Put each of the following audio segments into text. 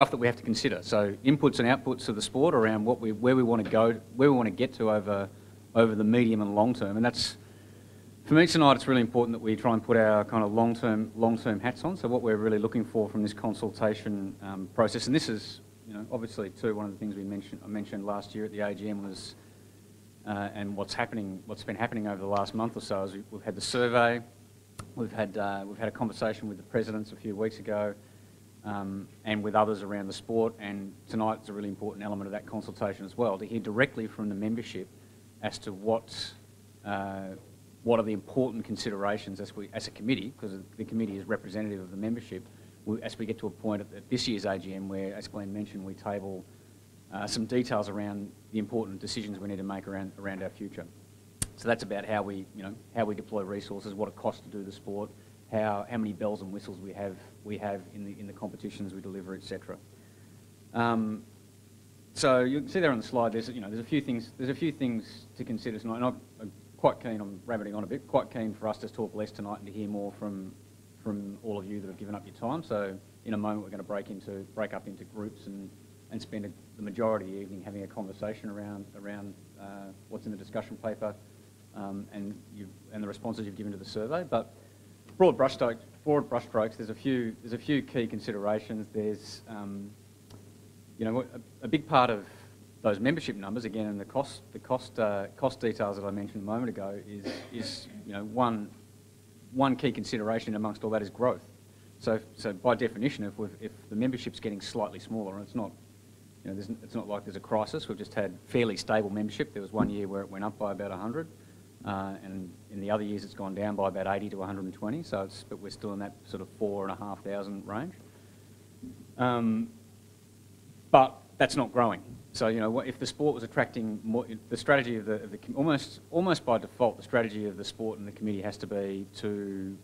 stuff that we have to consider. So inputs and outputs of the sport around what we, where we want to go, where we want to get to over, over the medium and long term. And that's, for me tonight, it's really important that we try and put our kind of long-term, long-term hats on. So what we're really looking for from this consultation um, process, and this is, you know, obviously too, one of the things we mentioned, I mentioned last year at the AGM was, uh, and what's happening, what's been happening over the last month or so is we, have had the survey, we've had, uh, we've had a conversation with the presidents a few weeks ago, um, and with others around the sport. And tonight's a really important element of that consultation as well, to hear directly from the membership as to what, uh, what are the important considerations as, we, as a committee, because the committee is representative of the membership, we, as we get to a point at, this year's AGM where, as Glenn mentioned, we table uh, some details around the important decisions we need to make around, around our future. So that's about how we, you know, how we deploy resources, what it costs to do the sport, how, how many bells and whistles we have, we have in, the, in the competitions we deliver, etc. Um, so you can see there on the slide, there's, you know, there's, a few things, there's a few things to consider tonight. And I'm quite keen, I'm rabbiting on a bit, quite keen for us to talk less tonight and to hear more from, from all of you that have given up your time. So in a moment we're going to break, into, break up into groups and, and spend a, the majority of the evening having a conversation around, around uh, what's in the discussion paper um, and, and the responses you've given to the survey. But broad brushstrokes, broad brushstrokes. There's a few. There's a few key considerations. There's, um, you know, a, a, big part of those membership numbers again, and the cost, the cost, uh, cost details that I mentioned a moment ago is, is, you know, one, one key consideration amongst all that is growth. So, so by definition, if, if the membership's getting slightly smaller, and it's not, you know, it's not like there's a crisis. We've just had fairly stable membership. There was one year where it went up by about 100. Uh, and in the other years, it's gone down by about 80 to 120. So, it's, but we're still in that sort of four and a half thousand range. Um, but that's not growing. So, you know, if the sport was attracting more, the strategy of the, of the, almost, almost by default, the strategy of the sport and the committee has to be to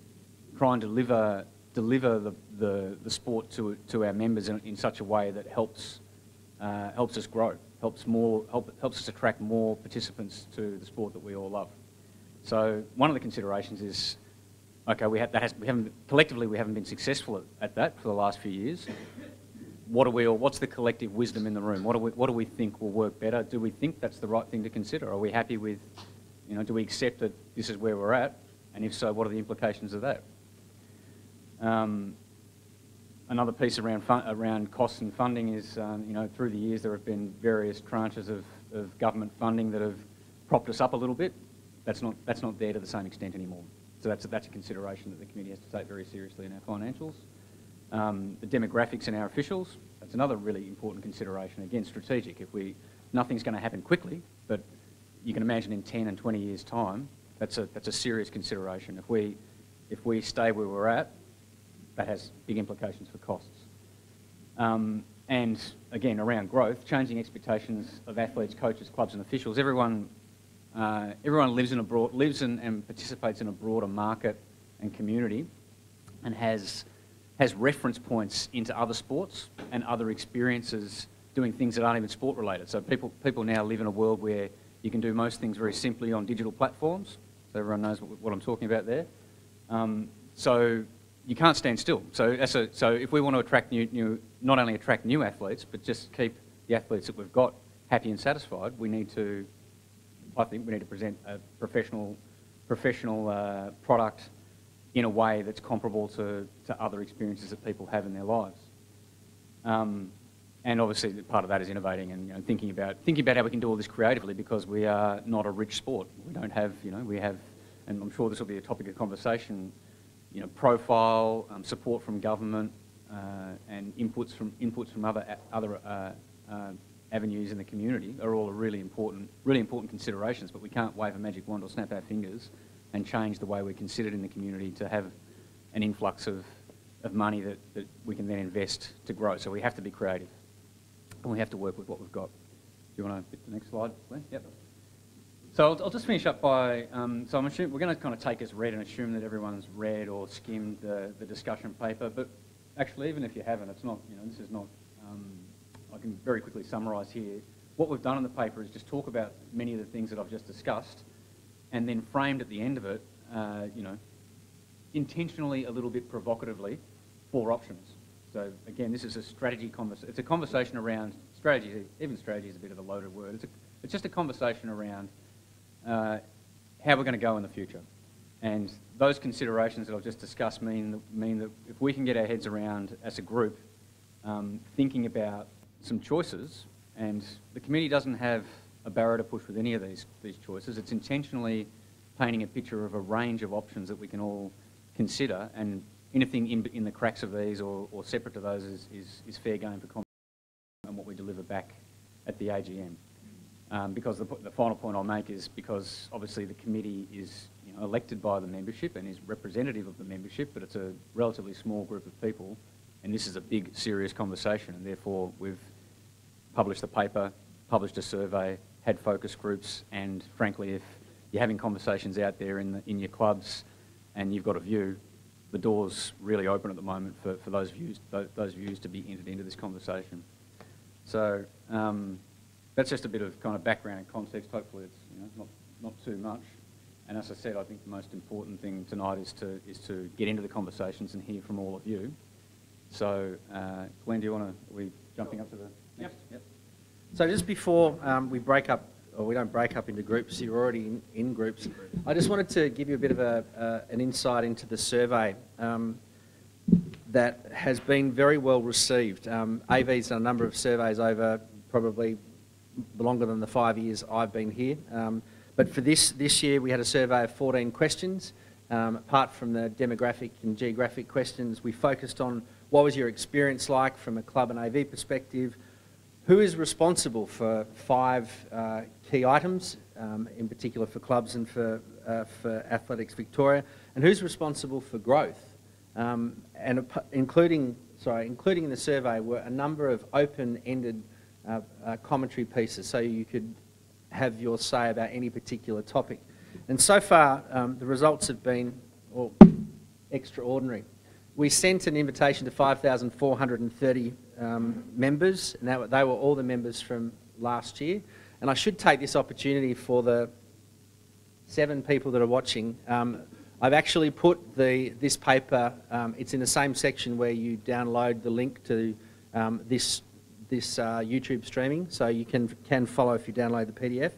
try and deliver, deliver the, the, the sport to, to our members in, in such a way that helps, uh, helps us grow, helps, more, help, helps us attract more participants to the sport that we all love. So one of the considerations is, okay, we, have, that has, we haven't, collectively we haven't been successful at, at, that for the last few years. What are we, or what's the collective wisdom in the room? What do, we, what do we think will work better? Do we think that's the right thing to consider? Are we happy with, you know, do we accept that this is where we're at? And if so, what are the implications of that? Um, another piece around, around costs and funding is, um, you know, through the years there have been various tranches of, of government funding that have propped us up a little bit. That's not, that's not there to the same extent anymore. So that's a, that's a consideration that the committee has to take very seriously in our financials. Um, the demographics in our officials, that's another really important consideration. Again, strategic. If we, nothing's going to happen quickly, but you can imagine in 10 and 20 years' time, that's a, that's a serious consideration. If we, if we stay where we're at, that has big implications for costs. Um, and again, around growth, changing expectations of athletes, coaches, clubs and officials. Everyone uh, everyone lives in a broad, lives in, and participates in a broader market and community, and has has reference points into other sports and other experiences doing things that aren't even sport related. So people people now live in a world where you can do most things very simply on digital platforms. So everyone knows what, what I'm talking about there. Um, so you can't stand still. So, a, so if we want to attract new, new, not only attract new athletes, but just keep the athletes that we've got happy and satisfied, we need to I think we need to present a professional, professional uh, product in a way that's comparable to, to other experiences that people have in their lives. Um, and obviously part of that is innovating and you know, thinking about thinking about how we can do all this creatively because we are not a rich sport. We don't have, you know, we have, and I'm sure this will be a topic of conversation, you know, profile, um, support from government, uh, and inputs from inputs from other other uh, uh avenues in the community are all really important, really important considerations, but we can't wave a magic wand or snap our fingers and change the way we're considered in the community to have an influx of, of money that, that we can then invest to grow. So we have to be creative and we have to work with what we've got. Do you want to hit the next slide, Glenn? Yep. So I'll, I'll just finish up by, um, so I'm assuming, we're going to kind of take as read and assume that everyone's read or skimmed the, the discussion paper, but actually even if you haven't, it's not, you know, this is not um, I can very quickly summarise here. What we've done in the paper is just talk about many of the things that I've just discussed, and then framed at the end of it, uh, you know, intentionally a little bit provocatively, four options. So again, this is a strategy conversation. It's a conversation around strategy. Even strategy is a bit of a loaded word. It's, a, it's just a conversation around uh, how we're going to go in the future. And those considerations that I've just discussed mean, mean that if we can get our heads around as a group um, thinking about some choices, and the committee doesn't have a barrow to push with any of these, these choices. It's intentionally painting a picture of a range of options that we can all consider, and anything in, in the cracks of these or, or separate to those is, is, is fair game for comment and what we deliver back at the AGM. Um, because the, the final point I'll make is because obviously the committee is you know, elected by the membership and is representative of the membership, but it's a relatively small group of people, and this is a big, serious conversation, and therefore we've published a paper, published a survey, had focus groups, and frankly, if you're having conversations out there in, the, in your clubs and you've got a view, the door's really open at the moment for, for those views those views to be entered into this conversation. So um, that's just a bit of kind of background and context. Hopefully, it's you know, not not too much. And as I said, I think the most important thing tonight is to is to get into the conversations and hear from all of you. So, uh, Glenn, do you want to? Are we jumping up to the? Yep. yep. So just before um, we break up, or we don't break up into groups, you're already in, in groups. I just wanted to give you a bit of a, uh, an insight into the survey um, that has been very well received. Um, AV's done a number of surveys over probably longer than the five years I've been here. Um, but for this, this year, we had a survey of 14 questions. Um, apart from the demographic and geographic questions, we focused on what was your experience like from a club and AV perspective, who is responsible for five uh, key items, um, in particular for clubs and for, uh, for Athletics Victoria, and who's responsible for growth? Um, and including, sorry, including in the survey were a number of open-ended uh, uh, commentary pieces, so you could have your say about any particular topic. And so far, um, the results have been well, extraordinary. We sent an invitation to 5,430 um, members, and that, they were all the members from last year. And I should take this opportunity for the seven people that are watching. Um, I've actually put the, this paper, um, it's in the same section where you download the link to um, this, this uh, YouTube streaming, so you can, can follow if you download the PDF.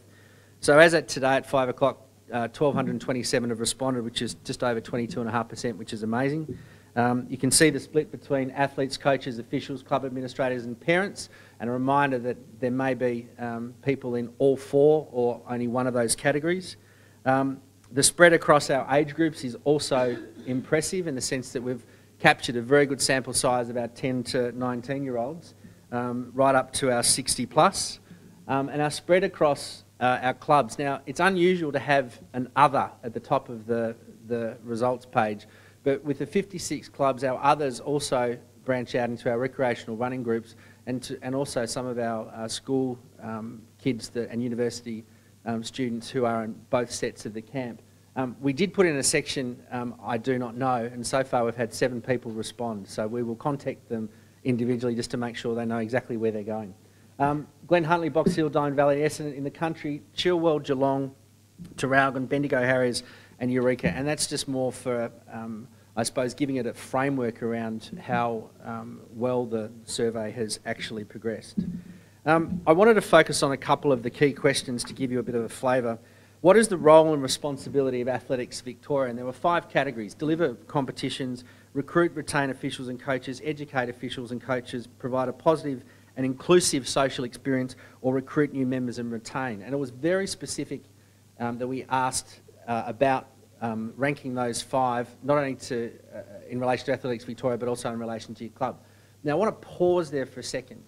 So as at today at 5 o'clock, uh, 1,227 have responded, which is just over 22.5%, which is amazing. Um, you can see the split between athletes, coaches, officials, club administrators and parents and a reminder that there may be um, people in all four or only one of those categories. Um, the spread across our age groups is also impressive in the sense that we've captured a very good sample size of our 10 to 19 year olds um, right up to our 60 plus um, and our spread across uh, our clubs. Now it's unusual to have an other at the top of the, the results page but with the 56 clubs, our others also branch out into our recreational running groups and, to, and also some of our uh, school um, kids that, and university um, students who are in both sets of the camp. Um, we did put in a section, um, I do not know, and so far we've had seven people respond. So we will contact them individually just to make sure they know exactly where they're going. Um, Glen Huntly, Box Hill, Darling Valley, Essendon in the country, Chilwell, Geelong, Traralgon, Bendigo Harriers and Eureka. And that's just more for um, I suppose, giving it a framework around how um, well the survey has actually progressed. Um, I wanted to focus on a couple of the key questions to give you a bit of a flavour. What is the role and responsibility of Athletics Victoria? And there were five categories deliver competitions, recruit, retain officials and coaches, educate officials and coaches, provide a positive and inclusive social experience, or recruit new members and retain. And it was very specific um, that we asked uh, about um, ranking those five, not only to, uh, in relation to Athletics Victoria, but also in relation to your club. Now, I want to pause there for a second.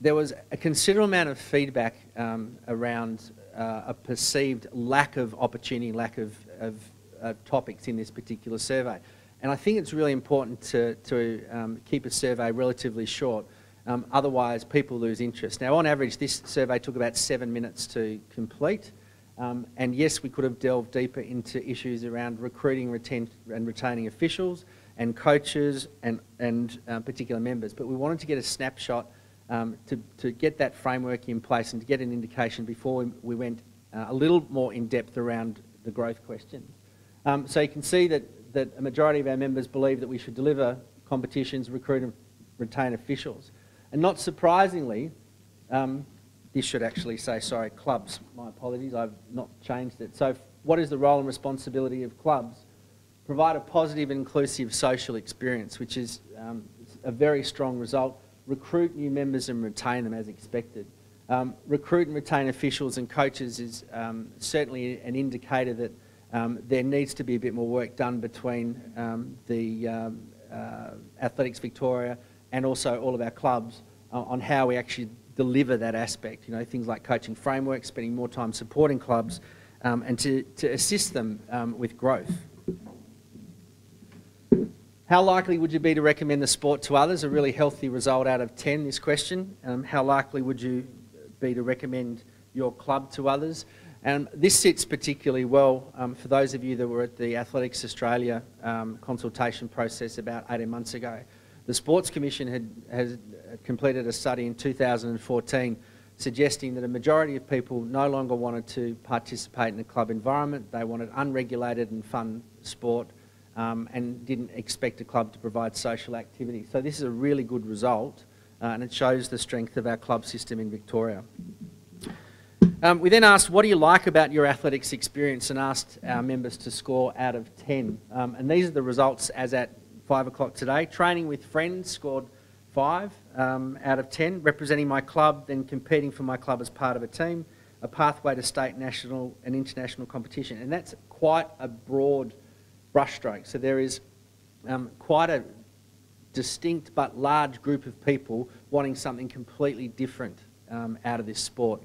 There was a considerable amount of feedback um, around uh, a perceived lack of opportunity, lack of, of uh, topics in this particular survey. And I think it's really important to, to um, keep a survey relatively short. Um, otherwise, people lose interest. Now, on average, this survey took about seven minutes to complete. Um, and yes, we could have delved deeper into issues around recruiting retain, and retaining officials and coaches and, and uh, particular members. But we wanted to get a snapshot um, to, to get that framework in place and to get an indication before we, we went uh, a little more in depth around the growth questions. Um, so you can see that, that a majority of our members believe that we should deliver competitions, recruit and retain officials. And not surprisingly, um, this should actually say, sorry, clubs. My apologies, I've not changed it. So what is the role and responsibility of clubs? Provide a positive inclusive social experience, which is um, a very strong result. Recruit new members and retain them as expected. Um, recruit and retain officials and coaches is um, certainly an indicator that um, there needs to be a bit more work done between um, the um, uh, Athletics Victoria and also all of our clubs uh, on how we actually deliver that aspect. You know, things like coaching frameworks, spending more time supporting clubs, um, and to, to assist them with growth. How likely would you be to recommend the sport to others? A really healthy result out of 10, this question. Um, how likely would you be to recommend your club to others? And this sits particularly well um, for those of you that were at the Athletics Australia um, consultation process about 18 months ago. The Sports Commission had has completed a study in 2014 suggesting that a majority of people no longer wanted to participate in a club environment. They wanted unregulated and fun sport um, and didn't expect a club to provide social activity. So this is a really good result uh, and it shows the strength of our club system in Victoria. Um, we then asked, what do you like about your athletics experience and asked our members to score out of 10. Um, and these are the results as at 5 o'clock today. Training with friends scored 5 um, out of 10, representing my club, then competing for my club as part of a team, a pathway to state, national and international competition. And that's quite a broad brushstroke. So there is um, quite a distinct but large group of people wanting something completely different um, out of this sport.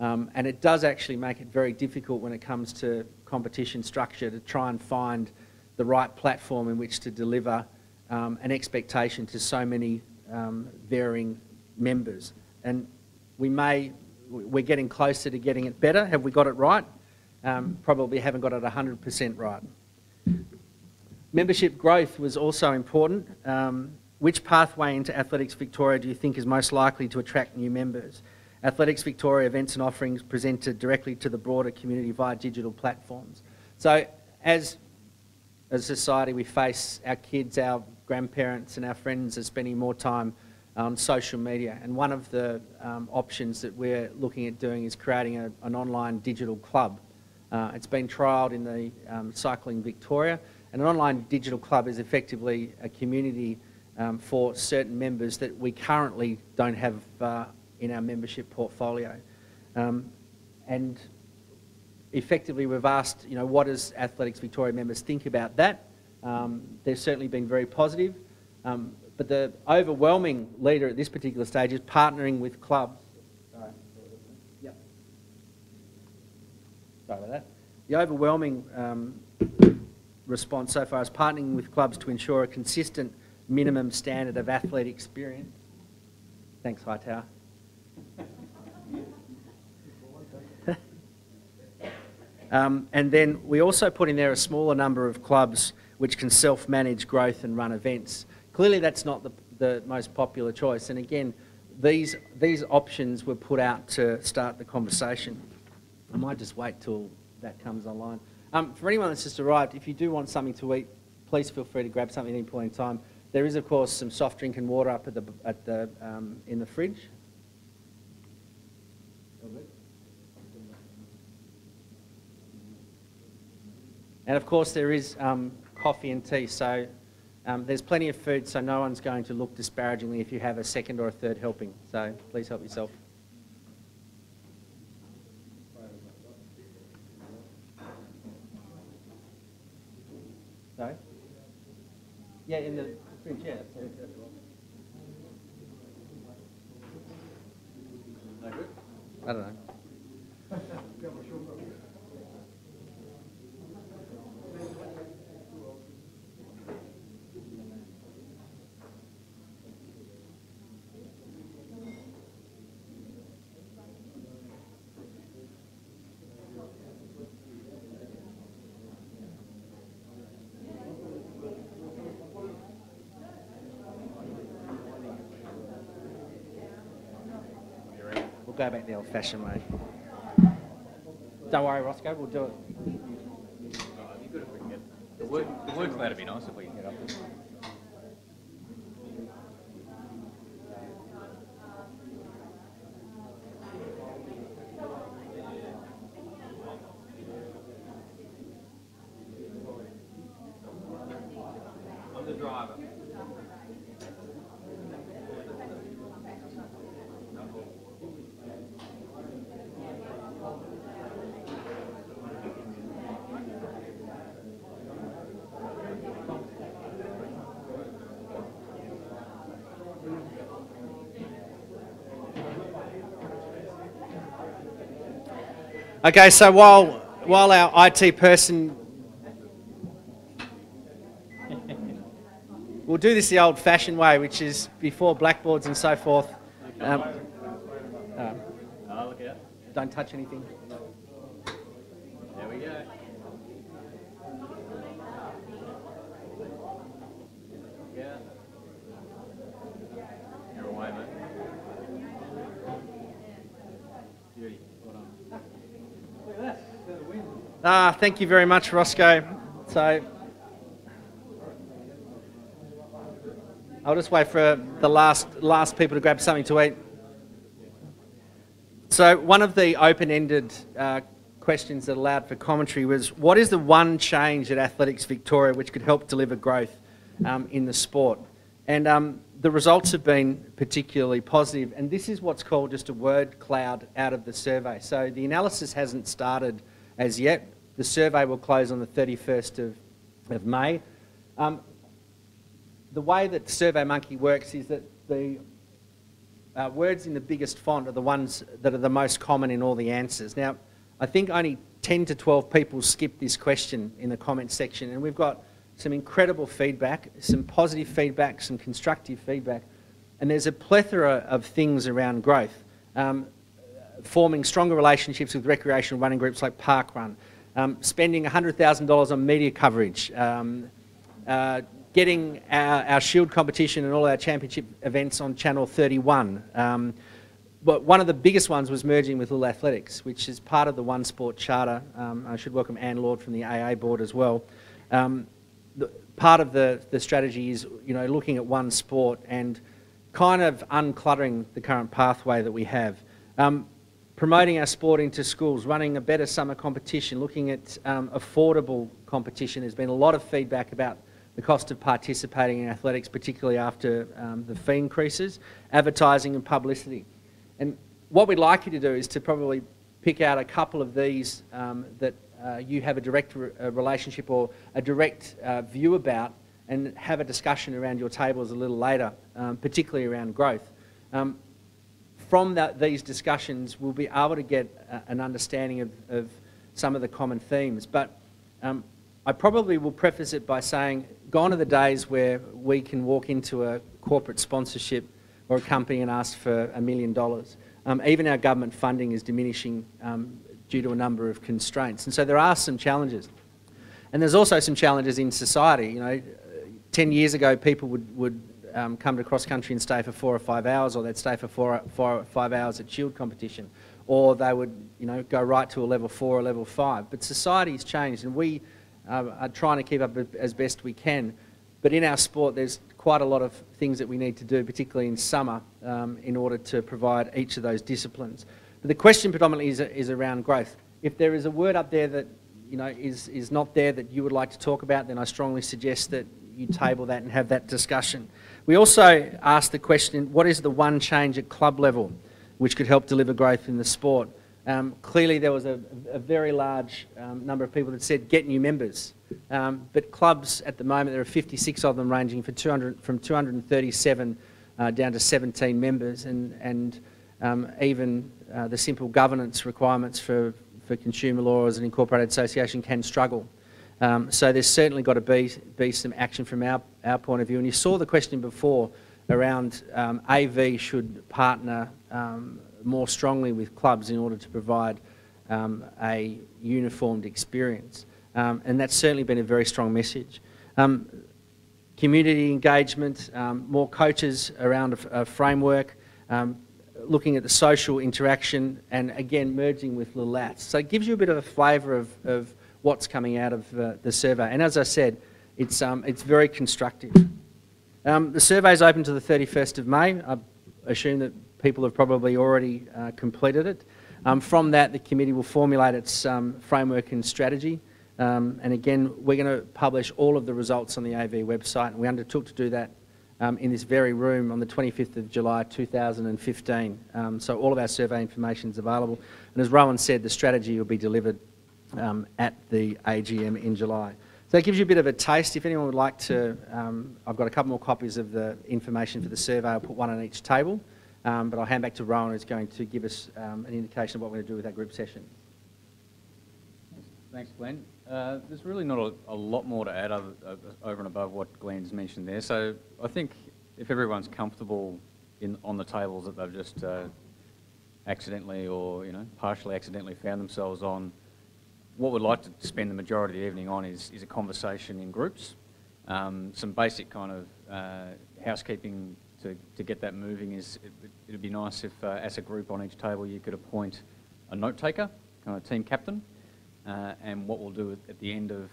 Um, and it does actually make it very difficult when it comes to competition structure to try and find the right platform in which to deliver um, an expectation to so many um, varying members. And we may, we're getting closer to getting it better. Have we got it right? Um, probably haven't got it 100% right. Membership growth was also important. Um, which pathway into Athletics Victoria do you think is most likely to attract new members? Athletics Victoria events and offerings presented directly to the broader community via digital platforms. So as, as a society we face our kids, our grandparents and our friends are spending more time on social media and one of the um, options that we're looking at doing is creating a, an online digital club. Uh, it's been trialled in the um, Cycling Victoria and an online digital club is effectively a community um, for certain members that we currently don't have uh, in our membership portfolio. Um, and effectively we've asked, you know, what does Athletics Victoria members think about that? Um, they've certainly been very positive. Um, but the overwhelming leader at this particular stage is partnering with clubs. Sorry. Yep. Sorry about that. The overwhelming um, response so far is partnering with clubs to ensure a consistent minimum standard of athlete experience. Thanks, Hightower. Um, and then we also put in there a smaller number of clubs which can self-manage growth and run events. Clearly that's not the, the most popular choice. And again, these, these options were put out to start the conversation. I might just wait till that comes online. Um, for anyone that's just arrived, if you do want something to eat, please feel free to grab something at any point in time. There is, of course, some soft drink and water up at the, at the, um, in the fridge. And of course, there is um, coffee and tea. So um, there's plenty of food, so no one's going to look disparagingly if you have a second or a third helping. So please help yourself. Sorry? Yeah, in the fridge, yeah. I don't know. Go back the old-fashioned way. Don't worry, Roscoe, we'll do it. The word, the word cloud would be nice if we can get up. Okay, so while while our IT person, we'll do this the old-fashioned way, which is before blackboards and so forth. Um, um, don't touch anything. There we go. Yeah. You're away, mate. Beauty. Well done. Look at that. The wind. Ah, thank you very much, Roscoe. So I'll just wait for the last last people to grab something to eat. So one of the open-ended uh, questions that allowed for commentary was, what is the one change at Athletics Victoria which could help deliver growth um, in the sport? And um, the results have been particularly positive. positive, and this is what's called just a word cloud out of the survey. So the analysis hasn't started as yet. The survey will close on the 31st of, of May. Um, the way that SurveyMonkey works is that the uh, words in the biggest font are the ones that are the most common in all the answers. Now, I think only 10 to 12 people skipped this question in the comments section, and we've got some incredible feedback, some positive feedback, some constructive feedback, and there's a plethora of things around growth. Um, forming stronger relationships with recreational running groups like Parkrun, um, spending $100,000 on media coverage, um, uh, getting our, our, Shield competition and all our championship events on Channel 31. Um, but one of the biggest ones was merging with Little Athletics, which is part of the One Sport Charter. Um, I should welcome Anne Lord from the AA board as well. Um, the, part of the, the strategy is, you know, looking at one sport and kind of uncluttering the current pathway that we have. Um, promoting our sport into schools, running a better summer competition, looking at um, affordable competition. There's been a lot of feedback about the cost of participating in athletics, particularly after um, the fee increases, advertising and publicity. And what we'd like you to do is to probably pick out a couple of these um, that uh, you have a direct re a relationship or a direct uh, view about and have a discussion around your tables a little later, um, particularly around growth. From that, these discussions, we'll be able to get a, an understanding of, of, some of the common themes. But um, I probably will preface it by saying, gone are the days where we can walk into a corporate sponsorship or a company and ask for a million dollars. Um, even our government funding is diminishing um, due to a number of constraints. And so there are some challenges. And there's also some challenges in society. You know, 10 years ago, people would, would um, come to cross country and stay for four or five hours, or they'd stay for four, four or five hours at Shield competition, or they would, you know, go right to a level four or level five. But society's changed, and we uh, are trying to keep up as best we can. But in our sport, there's quite a lot of things that we need to do, particularly in summer, um, in order to provide each of those disciplines. But the question predominantly is, is around growth. If there is a word up there that you know is, is not there that you would like to talk about, then I strongly suggest that you table that and have that discussion. We also asked the question, what is the one change at club level which could help deliver growth in the sport? Um, clearly, there was a, a very large um, number of people that said get new members. Um, but clubs at the moment, there are 56 of them, ranging 200, from 237 uh, down to 17 members, and, and um, even uh, the simple governance requirements for, for consumer law as an incorporated association can struggle. Um, so there's certainly got to be, be some action from our, our point of view. And you saw the question before around um, AV should partner more strongly with clubs in order to provide um, a uniformed experience. Um, and that's certainly been a very strong message. Um, community engagement, um, more coaches around a, a framework, um, looking at the social interaction, and again, merging with LATs. So it gives you a bit of a flavour of, of what's coming out of uh, the survey. And as I said, it's, um, it's very constructive. the survey is open to the 31st of May. I assume that people have probably already uh, completed it. Um, from that, the committee will formulate its um, framework and strategy. Um, and again, we're going to publish all of the results on the AV website, and we undertook to do that um, in this very room on the 25th of July 2015. Um, so all of our survey information is available. And as Rowan said, the strategy will be delivered um, at the AGM in July. So that gives you a bit of a taste. If anyone would like to, I've got a couple more copies of the information for the survey. I'll put one on each table. Um, but I'll hand back to Rowan, who's going to give us um, an indication of what we're going to do with that group session. Thanks, Glenn. Uh, there's really not a, a lot more to add other, uh, over and above what Glenn's mentioned there. So I think if everyone's comfortable in, on the tables that they've just uh, accidentally or you know partially accidentally found themselves on, what we'd like to spend the majority of the evening on is, is a conversation in groups. Um, some basic kind of uh, housekeeping to, to get that moving is it, would be nice if, uh, as a group on each table, you could appoint a note taker, kind of team captain. Uh, and what we'll do at the end of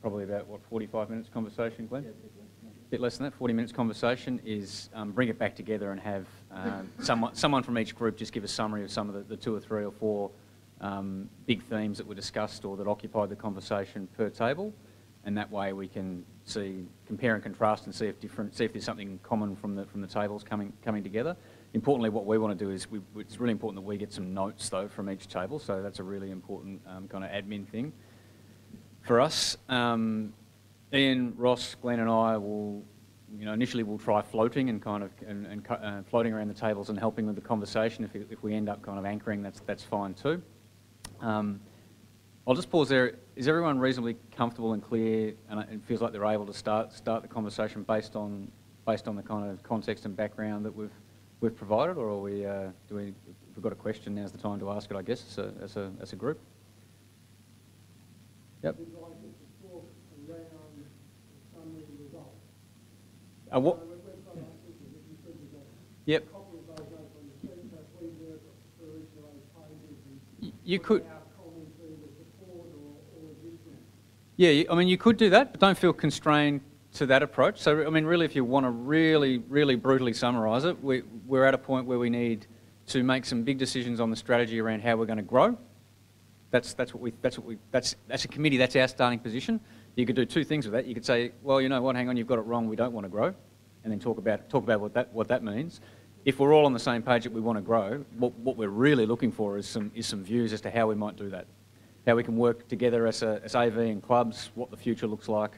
probably about, what, 45 minutes conversation, Glenn? Yeah, a bit less than that, 40 minutes conversation, is um, bring it back together and have uh, someone, someone from each group just give a summary of some of the, the two or three or four um, big themes that were discussed or that occupied the conversation per table, and that way we can see, compare and contrast and see if different, see if there's something common from the from the tables coming coming together. Importantly, what we want to do is we, it's really important that we get some notes though from each table, so that's a really important um, kind of admin thing for us. Um, Ian, Ross, Glenn, and I will you know, initially we'll try floating and kind of and, and uh, floating around the tables and helping with the conversation. If, if we end up kind of anchoring, that's that's fine too. Um, I'll just pause there. Is everyone reasonably comfortable and clear, and it feels like they're able to start start the conversation based on based on the kind of context and background that we've we've provided, or are we uh, do we if we've got a question? Now's the time to ask it, I guess, as a as a, as a group. Yep. Uh, what? Yep. You could. Yeah, I mean, you could do that, but don't feel constrained to that approach. So, I mean, really, if you want to really, really brutally summarise it, we, we're at a point where we need to make some big decisions on the strategy around how we're going to grow. That's, that's what we, that's what we, that's, that's a committee, that's our starting position. You could do two things with that. You could say, well, you know what, hang on, you've got it wrong, we don't want to grow, and then talk about, talk about what, that, what that means. If we're all on the same page that we want to grow, what, what we're really looking for is some, is some views as to how we might do that how we can work together as, a, as AV and clubs, what the future looks like,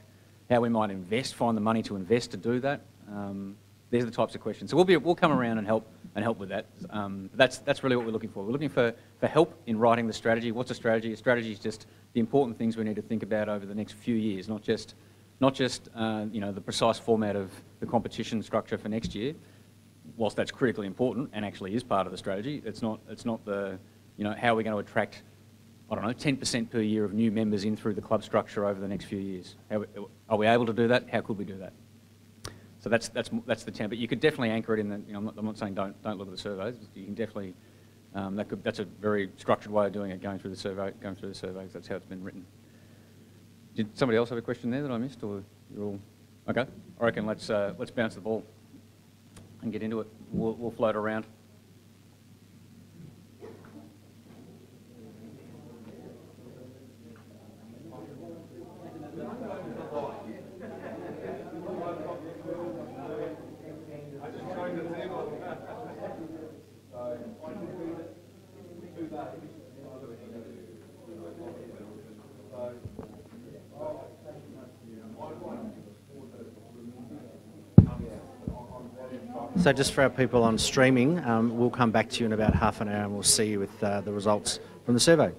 how we might invest, find the money to invest to do that. Um, these are the types of questions. So we'll, be, we'll come around and help and help with that. Um, that's, that's really what we're looking for. We're looking for, for help in writing the strategy. What's a strategy? A strategy is just the important things we need to think about over the next few years, not just, not just uh, you know, the precise format of the competition structure for next year. Whilst that's critically important and actually is part of the strategy, it's not, it's not the, you know, how are we going to attract I don't know, 10% per year of new members in through the club structure over the next few years. How, are we able to do that? How could we do that? So that's, that's, that's the 10. But you could definitely anchor it in the, you know, I'm not, I'm not saying don't, don't look at the surveys. You can definitely, um, that could, that's a very structured way of doing it, going through the survey, going through the surveys. That's how it's been written. Did somebody else have a question there that I missed, or you're all okay? I reckon let's uh, let's bounce the ball and get into it. We'll, we'll float around. So just for our people on streaming, um, we'll come back to you in about half an hour and we'll see you with uh, the results from the survey.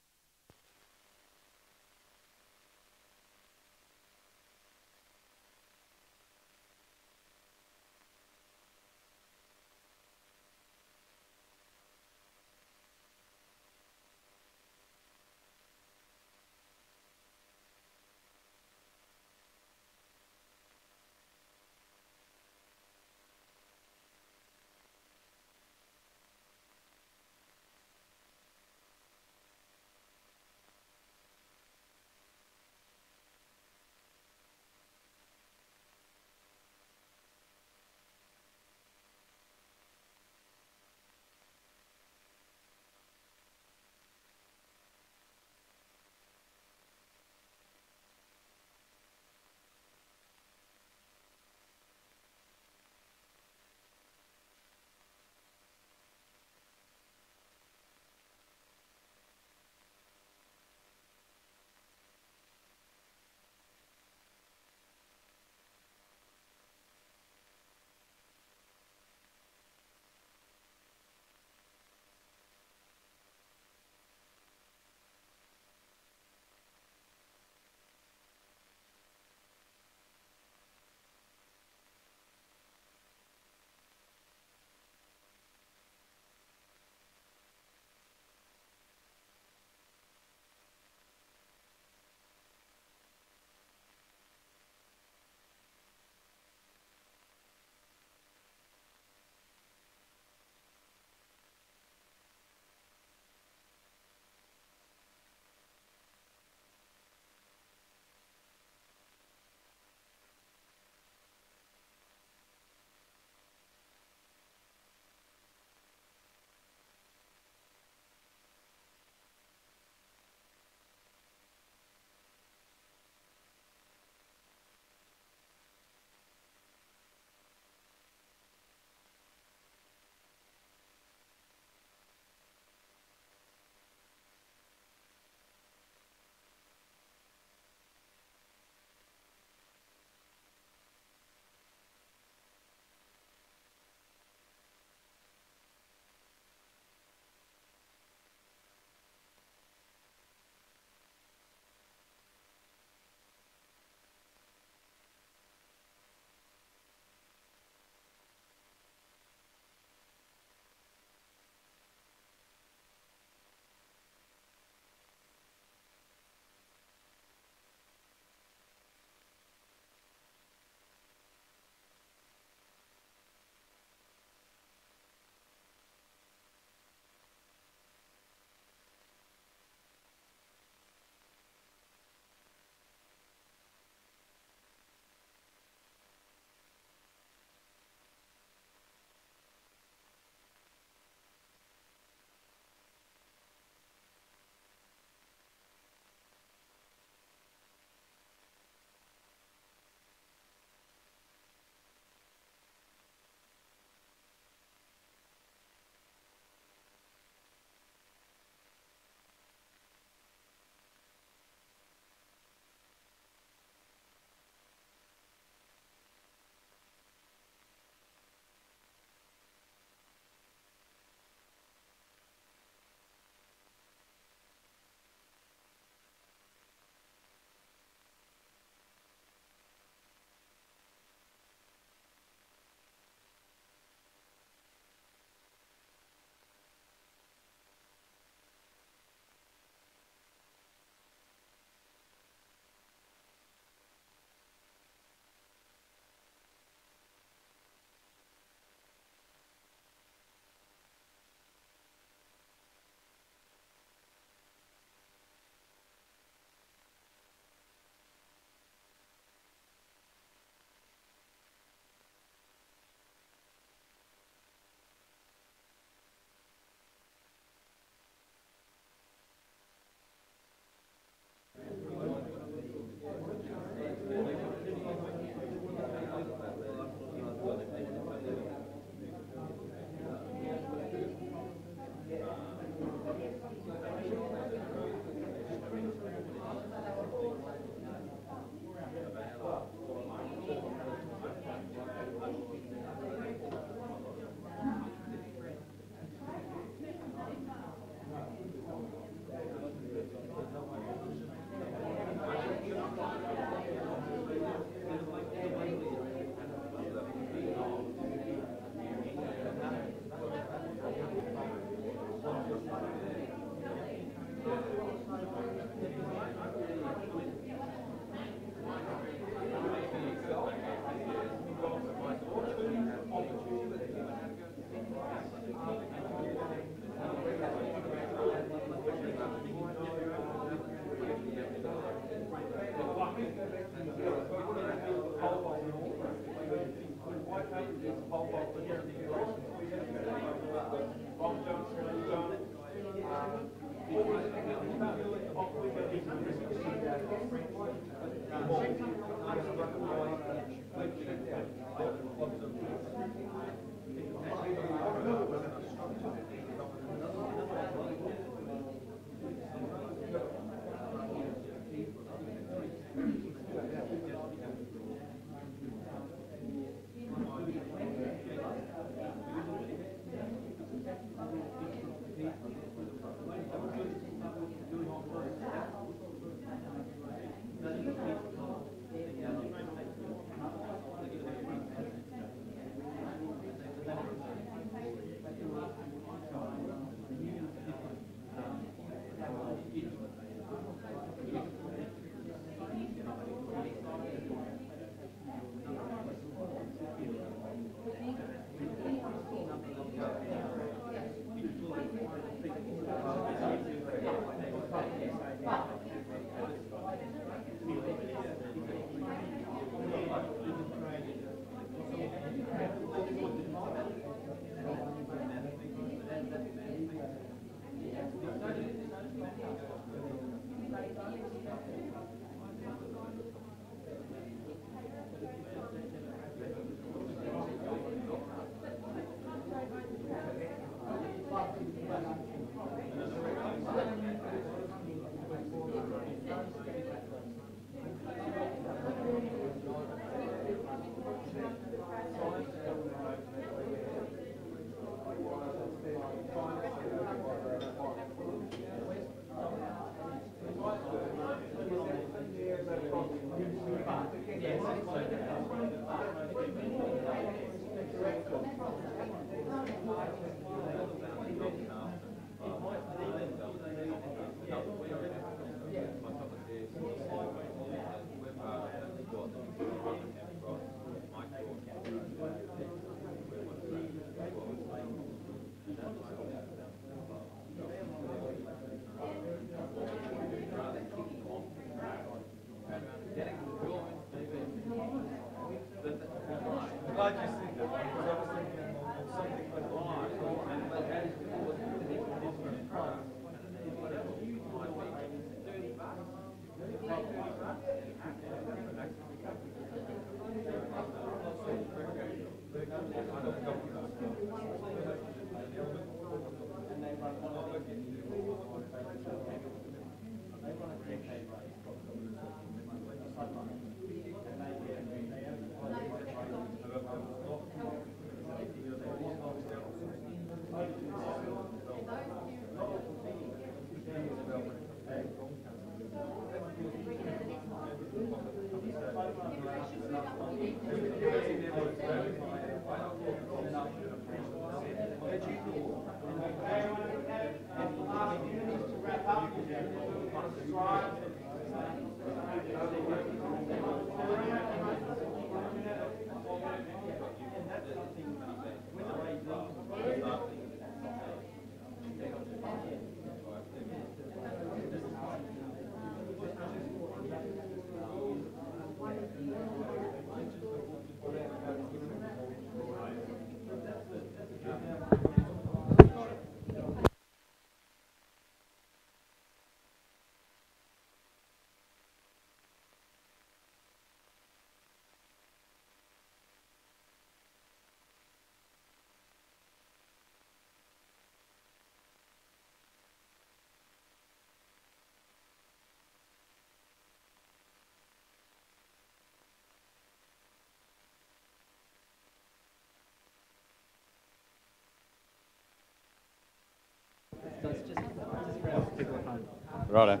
Righto.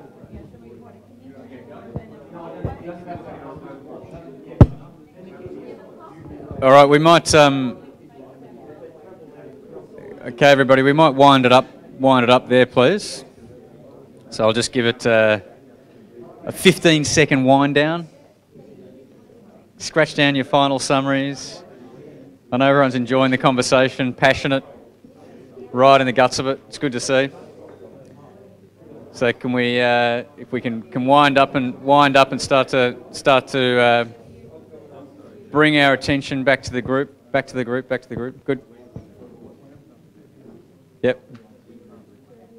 All right, we might. Um, okay, everybody, we might wind it up. Wind it up there, please. So I'll just give it uh, a 15 second wind down. Scratch down your final summaries. I know everyone's enjoying the conversation, passionate, right in the guts of it. It's good to see. So can we, uh, if we can, can wind up and wind up and start to start to uh, bring our attention back to the group, back to the group, back to the group. Good. Yep.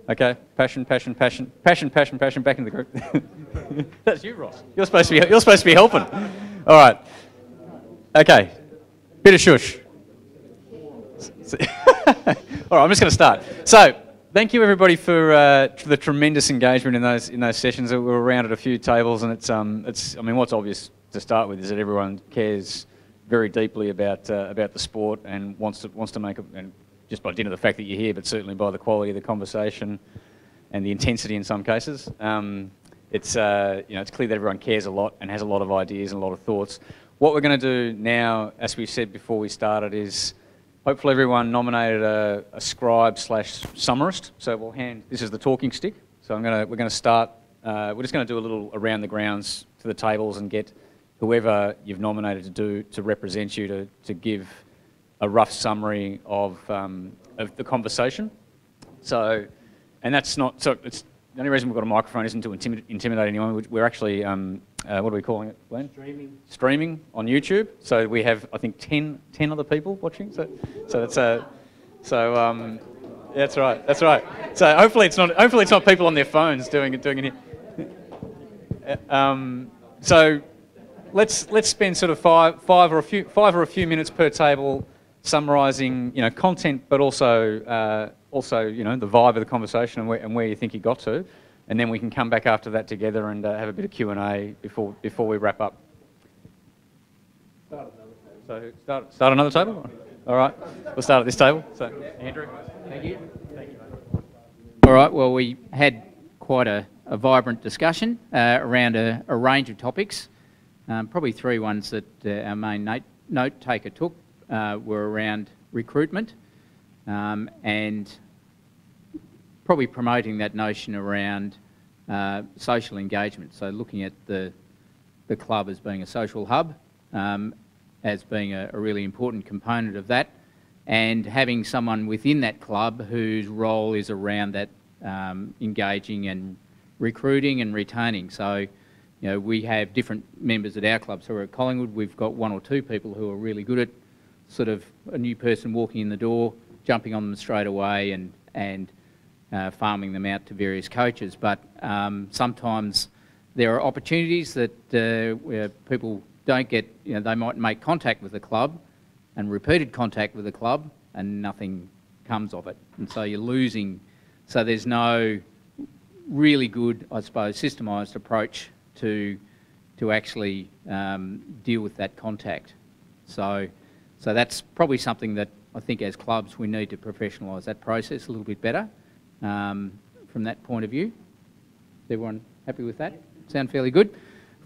Okay. Passion, passion, passion, passion, passion, passion. Back in the group. That's you, Ross. You're supposed to be. You're supposed to be helping. All right. Okay. Bit of shush. All right. I'm just going to start. So, thank you everybody for, uh, for the tremendous engagement in those in those sessions. We were around at a few tables, and it's um it's. I mean, what's obvious to start with is that everyone cares very deeply about uh, about the sport and wants to wants to make it. And just by dint of the fact that you're here, but certainly by the quality of the conversation and the intensity in some cases. Um, it's, uh, you know, it's clear that everyone cares a lot and has a lot of ideas and a lot of thoughts. What we're going to do now, as we said before we started, is hopefully everyone nominated a, a scribe slash summarist. So we'll hand, this is the talking stick. So I'm gonna, we're going to start, uh, we're just going to do a little around the grounds to the tables and get whoever you've nominated to do, to represent you, to, to give a rough summary of, um, of the conversation. So, and that's not, so it's, the only reason we've got a microphone isn't to intimidate, intimidate anyone. We're actually, um, uh, what are we calling it, Glenn? Streaming. Streaming on YouTube. So we have, I think, 10, 10 other people watching. So, so it's a, so um, yeah, that's right, that's right. So hopefully it's not, hopefully it's not people on their phones doing it, doing it here. um, so let's let's spend sort of five five or a few five or a few minutes per table summarising you know content, but also uh, also you know the vibe of the conversation and where, and where you think you got to, and then we can come back after that together and uh, have a bit of Q and A before before we wrap up. So start start another table. All right, we'll start at this table. So Andrew, thank you. Thank you. All right. Well, we had quite a, a vibrant discussion uh, around a, a range of topics. Um, probably three ones that uh, our main note, note taker took uh, were around recruitment um, and probably promoting that notion around uh, social engagement. So looking at the, the club as being a social hub, um, as being a, a really important component of that, and having someone within that club whose role is around that um, engaging and recruiting and retaining. So you know, we have different members at our club. So we're at Collingwood, we've got one or two people who are really good at sort of a new person walking in the door, jumping on them straight away and, and uh, farming them out to various coaches. But um, sometimes there are opportunities that uh, where people don't get, you know, they might make contact with the club and repeated contact with the club and nothing comes of it. And so you're losing, so there's no really good, I suppose, systemised approach to to actually um, deal with that contact. So, so that's probably something that I think as clubs we need to professionalise that process a little bit better um, from that point of view. Is everyone happy with that? Sound fairly good?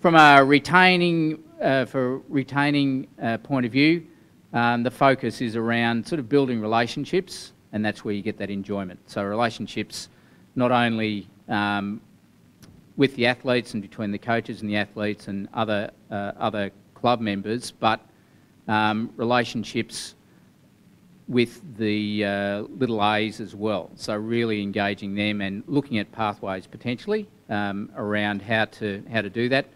From a retaining, uh, for retaining uh, point of view, um, the focus is around sort of building relationships and that's where you get that enjoyment. So relationships not only um, with the athletes and between the coaches and the athletes and other, uh, other club members, but um, relationships with the uh, little A's as well. So really engaging them and looking at pathways potentially um, around how to, how to do that.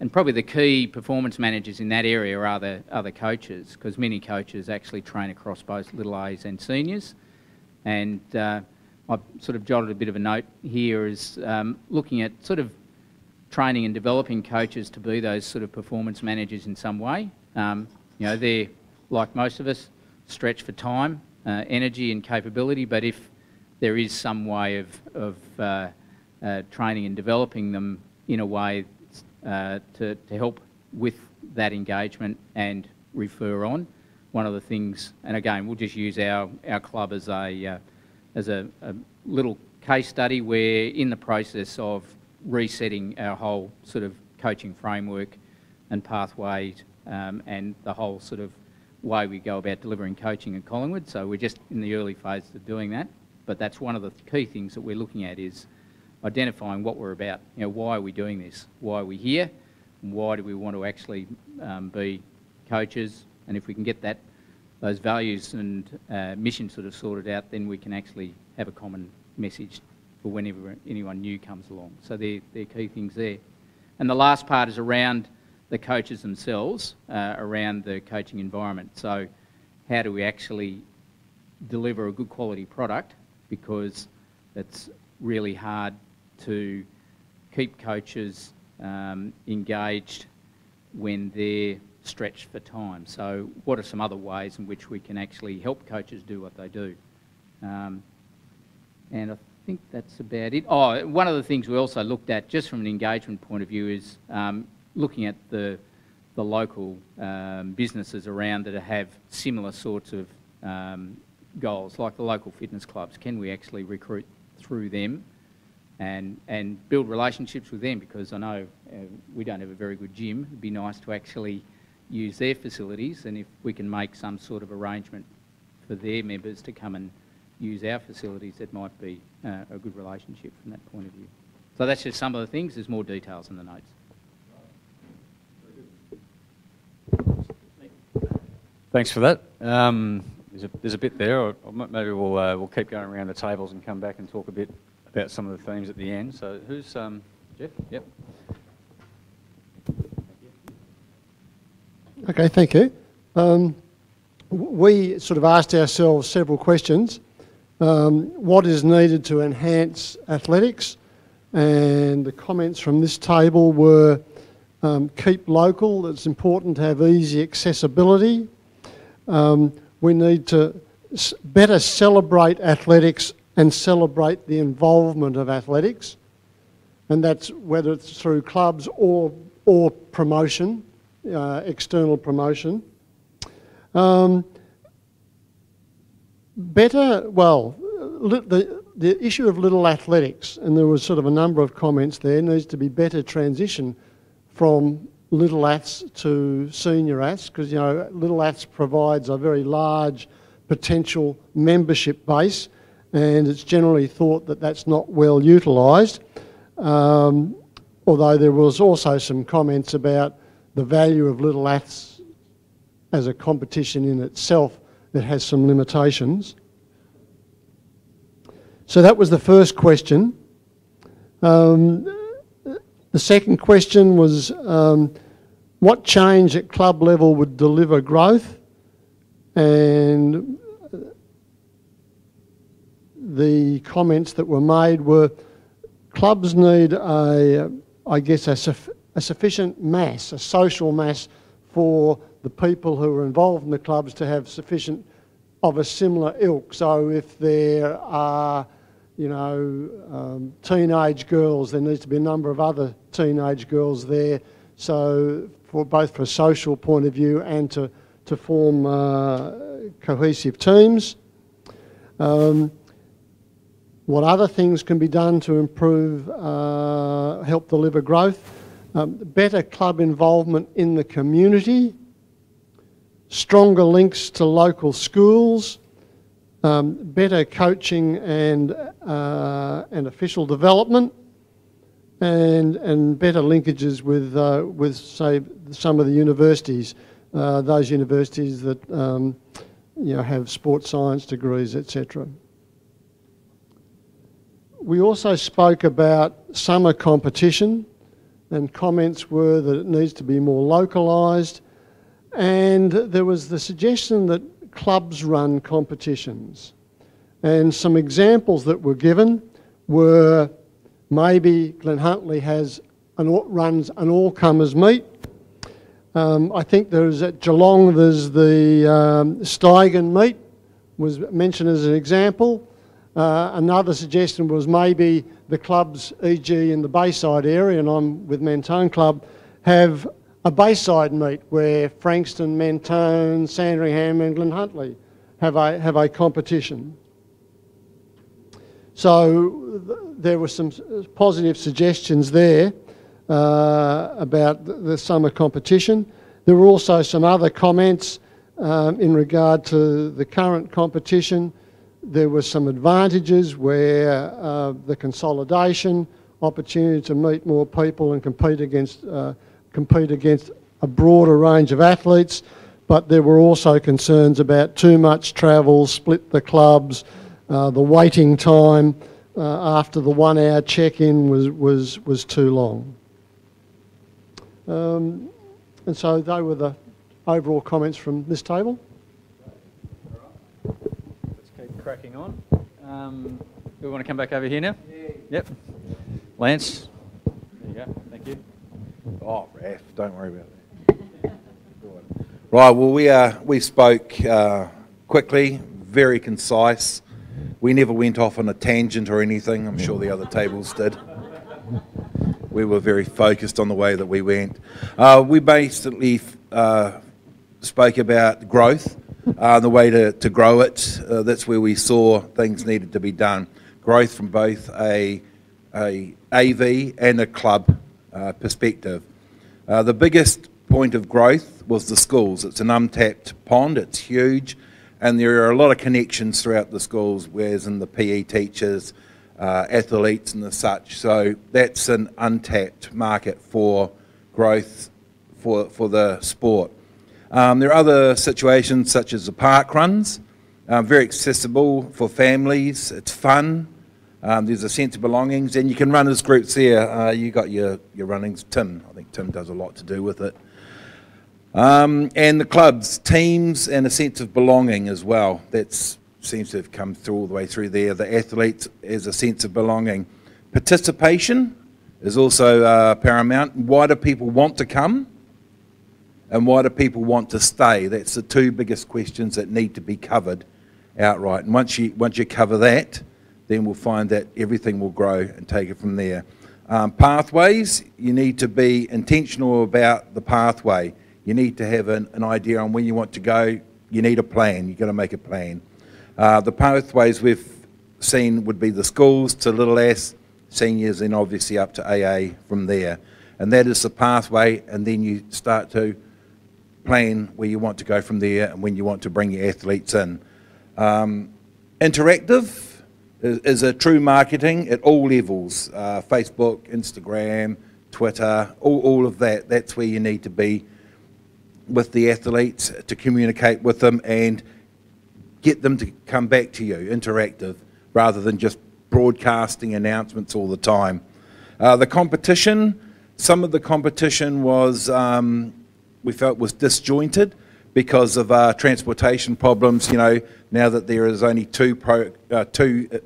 And probably the key performance managers in that area are the, the coaches, because many coaches actually train across both little A's and seniors. And uh, I've sort of jotted a bit of a note here is um, looking at sort of training and developing coaches to be those sort of performance managers in some way. Um, you know, they're, like most of us, stretched for time, uh, energy and capability, but if there is some way of, of uh, uh, training and developing them in a way uh, to, to help with that engagement and refer on, one of the things, and again, we'll just use our, our club as a uh, as a, a little case study. We're in the process of resetting our whole sort of coaching framework and pathways um, and the whole sort of way we go about delivering coaching at Collingwood. So we're just in the early phases of doing that. But that's one of the key things that we're looking at is identifying what we're about. You know, why are we doing this? Why are we here? And why do we want to actually um, be coaches? And if we can get that those values and uh, mission sort of sorted out, then we can actually have a common message for whenever anyone new comes along. So they're, they're key things there. And the last part is around the coaches themselves, uh, around the coaching environment. So how do we actually deliver a good quality product because it's really hard to keep coaches um, engaged when they're stretched for time. So what are some other ways in which we can actually help coaches do what they do? Um, and I think that's about it. Oh, one of the things we also looked at, just from an engagement point of view, is um, looking at the the local um, businesses around that have similar sorts of um, goals, like the local fitness clubs. Can we actually recruit through them and and build relationships with them? Because I know uh, we don't have a very good gym. It'd be nice to actually use their facilities, and if we can make some sort of arrangement for their members to come and use our facilities, that might be uh, a good relationship from that point of view. So that's just some of the things. There's more details in the notes. Thanks for that. Um, there's, a, there's a bit there. Or, maybe we'll uh, we'll keep going around the tables and come back and talk a bit about some of the themes at the end. So who's um, Jeff? Yep. Okay, thank you. Um, we sort of asked ourselves several questions. Um, what is needed to enhance athletics? And the comments from this table were um, keep local, it's important to have easy accessibility. Um, we need to better celebrate athletics and celebrate the involvement of athletics. And that's whether it's through clubs or, or promotion uh, external promotion. Um, better, well, the, the issue of little athletics, and there was sort of a number of comments there, needs to be better transition from little aths to senior aths, because, you know, little aths provides a very large potential membership base, and it's generally thought that that's not well utilised. Um, although there was also some comments about the value of little aths as a competition in itself that has some limitations. So that was the first question. Um, the second question was um, what change at club level would deliver growth? And the comments that were made were clubs need a, I guess, a, suff- a sufficient mass, a social mass for the people who are involved in the clubs to have sufficient of a similar ilk. So if there are, you know, um, teenage girls, there needs to be a number of other teenage girls there. So for both for a social point of view and to, to form uh, cohesive teams. Um, what other things can be done to improve, uh, help deliver growth? Um, better club involvement in the community, stronger links to local schools, um, better coaching and, uh, and official development, and, and better linkages with, uh, with, say, some of the universities, uh, those universities that um, you know, have sports science degrees, etc. We also spoke about summer competition, and comments were that it needs to be more localised. And there was the suggestion that clubs run competitions. And some examples that were given were maybe Glen Huntly has an, runs an all-comers meet. Um, I think there's at Geelong there's the um, Steigen meet was mentioned as an example. Uh, another suggestion was maybe the clubs, e.g. in the Bayside area, and I'm with Mentone Club, have a Bayside meet where Frankston, Mentone, Sandringham and Glen Huntly have a, have a competition. So th- there were some positive suggestions there uh, about the, the summer competition. There were also some other comments um, in regard to the current competition. There were some advantages where uh, the consolidation, opportunity to meet more people and compete against uh, compete against a broader range of athletes. But there were also concerns about too much travel, split the clubs, uh, the waiting time uh, after the one-hour check-in was was was too long. Um, and so they were the overall comments from this table. Let's keep cracking on. Um, we want to come back over here now? Yep. Lance? There you go. Thank you. Oh, Raf, don't worry about that. Right, well, we, uh, we spoke uh, quickly, very concise. We never went off on a tangent or anything. I'm sure the other tables did. We were very focused on the way that we went. Uh, we basically uh, spoke about growth, uh, the way to, to grow it. Uh, that's where we saw things needed to be done. Growth from both a, a AV and a club uh, perspective. Uh, the biggest point of growth was the schools. It's an untapped pond, it's huge, and there are a lot of connections throughout the schools, whereas in the PE teachers, uh, athletes and the such. So that's an untapped market for growth for, for the sport. Um, there are other situations such as the park runs, um, very accessible for families, it's fun, um, there's a sense of belongings, and you can run as groups there. Uh, you got your, your runnings, Tim, I think Tim does a lot to do with it. Um, and the clubs, teams, and a sense of belonging as well. That seems to have come through all the way through there. The athletes as a sense of belonging. Participation is also uh, paramount. Why do people want to come? And why do people want to stay? That's the two biggest questions that need to be covered outright. And once you, once you cover that, then we'll find that everything will grow and take it from there. Um, pathways, you need to be intentional about the pathway. You need to have an, an idea on when you want to go. You need a plan. You've got to make a plan. Uh, the pathways we've seen would be the schools to Little S, seniors, and obviously up to AA from there. And that is the pathway, and then you start to plan where you want to go from there and when you want to bring your athletes in. Um, interactive is, is, a true marketing at all levels uh, Facebook, Instagram, Twitter, all, all of that. That's where you need to be with the athletes, to communicate with them and get them to come back to you, interactive, rather than just broadcasting announcements all the time. Uh, the competition, some of the competition was, um, we felt was disjointed because of uh, transportation problems, you know, now that there is only two, pro, uh, two uh,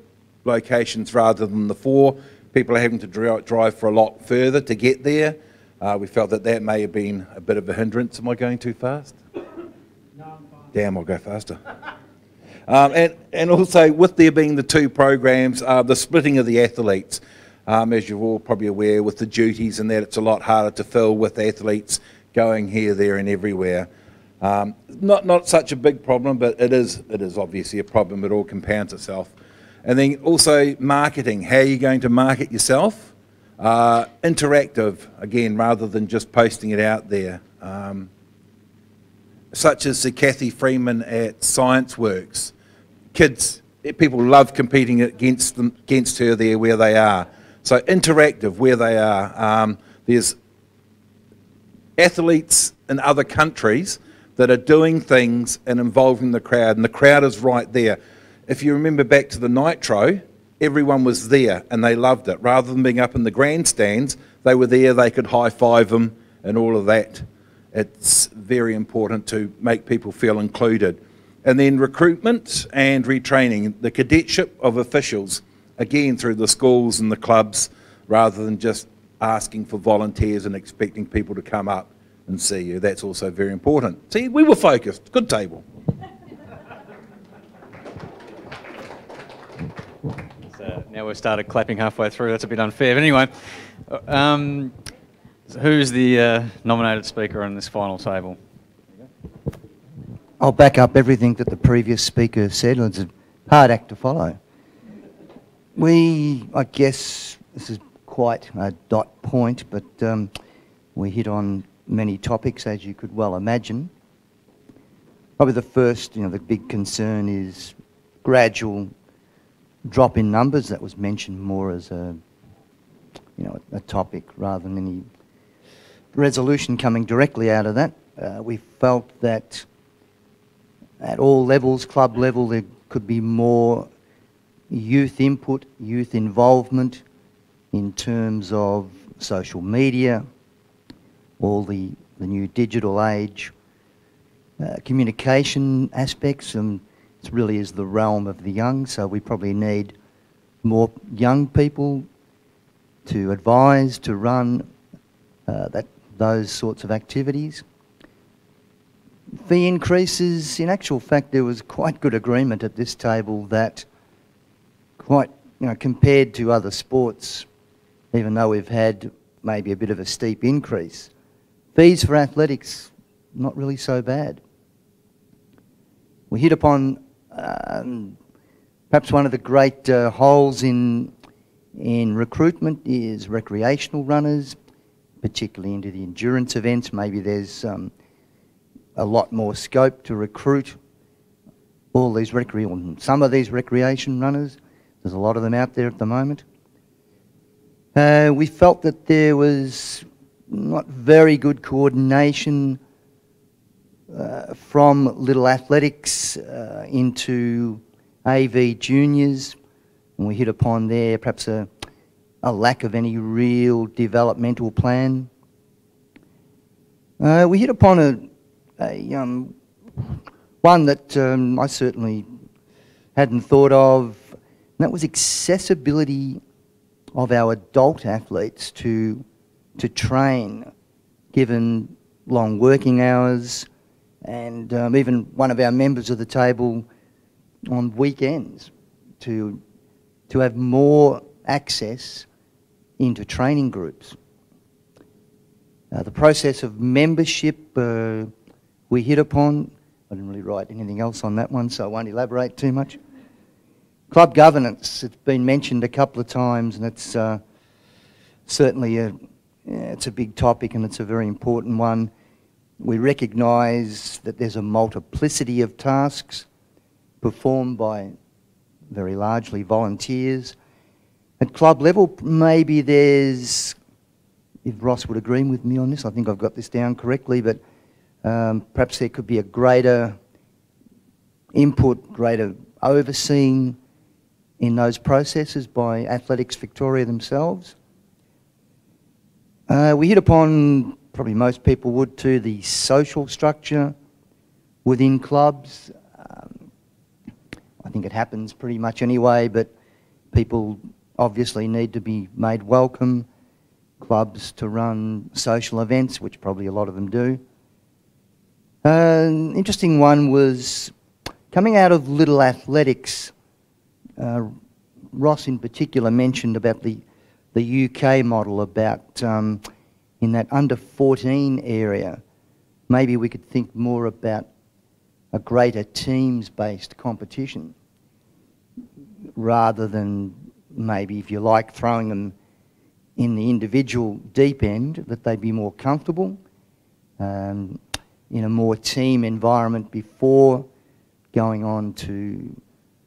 locations rather than the four, people are having to drive for a lot further to get there. Uh, we felt that that may have been a bit of a hindrance. Am I going too fast? No, Damn, I'll go faster. Um, and, and also, with there being the two programs, uh, the splitting of the athletes, um, as you're all probably aware, with the duties and that, it's a lot harder to fill with athletes going here, there, and everywhere. Um, not, not such a big problem, but it is, it is obviously a problem. It all compounds itself. And then also marketing. How are you going to market yourself? Uh, interactive, again, rather than just posting it out there. Um, such as the Cathy Freeman at Scienceworks. Kids, people love competing against them, against her there where they are. So interactive where they are. Um, there's athletes in other countries that are doing things and involving the crowd, and the crowd is right there. If you remember back to the Nitro, everyone was there and they loved it. Rather than being up in the grandstands, they were there, they could high five them and all of that. It's very important to make people feel included. And then recruitment and retraining, the cadetship of officials, again through the schools and the clubs, rather than just asking for volunteers and expecting people to come up and see you. That's also very important. See, we were focused. Good table. So now we've started clapping halfway through. That's a bit unfair. But anyway, um, who's the uh, nominated speaker on this final table? I'll back up everything that the previous speaker said. It's a hard act to follow. We, I guess, this is quite a dot point, but um, we hit on many topics, as you could well imagine. Probably the first, you know, the big concern is gradual drop in numbers. That was mentioned more as a, you know, a topic rather than any resolution coming directly out of that. Uh, we felt that at all levels, club level, there could be more youth input, youth involvement in terms of social media, all the, the new digital age, uh, communication aspects, and it really is the realm of the young, so we probably need more young people to advise, to run uh, that, those sorts of activities. Fee increases, in actual fact, there was quite good agreement at this table that quite, you know, compared to other sports, even though we've had maybe a bit of a steep increase, fees for athletics, not really so bad. We hit upon um, perhaps one of the great uh, holes in, in recruitment is recreational runners, particularly into the endurance events. Maybe there's um, a lot more scope to recruit all these recreation, some of these recreation runners. There's a lot of them out there at the moment. Uh, we felt that there was not very good coordination uh, from little athletics uh, into AV juniors. And we hit upon there perhaps a, a lack of any real developmental plan. Uh, we hit upon a, a um, one that um, I certainly hadn't thought of, and that was accessibility of our adult athletes to, to train, given long working hours, and um, even one of our members of the table on weekends to, to have more access into training groups. Uh, the process of membership uh, we hit upon. I didn't really write anything else on that one, so I won't elaborate too much. Club governance, it's been mentioned a couple of times, and it's uh, certainly a, it's a big topic and it's a very important one. We recognise that there's a multiplicity of tasks performed by very largely volunteers. At club level, maybe there's, if Ross would agree with me on this, I think I've got this down correctly, but um, perhaps there could be a greater input, greater overseeing in those processes by Athletics Victoria themselves. Uh, we hit upon, probably most people would too, the social structure within clubs. Um, I think it happens pretty much anyway, but people obviously need to be made welcome. Clubs to run social events, which probably a lot of them do. An interesting one was coming out of Little Athletics uh, Ross in particular mentioned about the, the UK model about um, in that under 14 area, maybe we could think more about a greater teams based competition rather than maybe, if you like, throwing them in the individual deep end, that they'd be more comfortable um, in a more team environment before going on to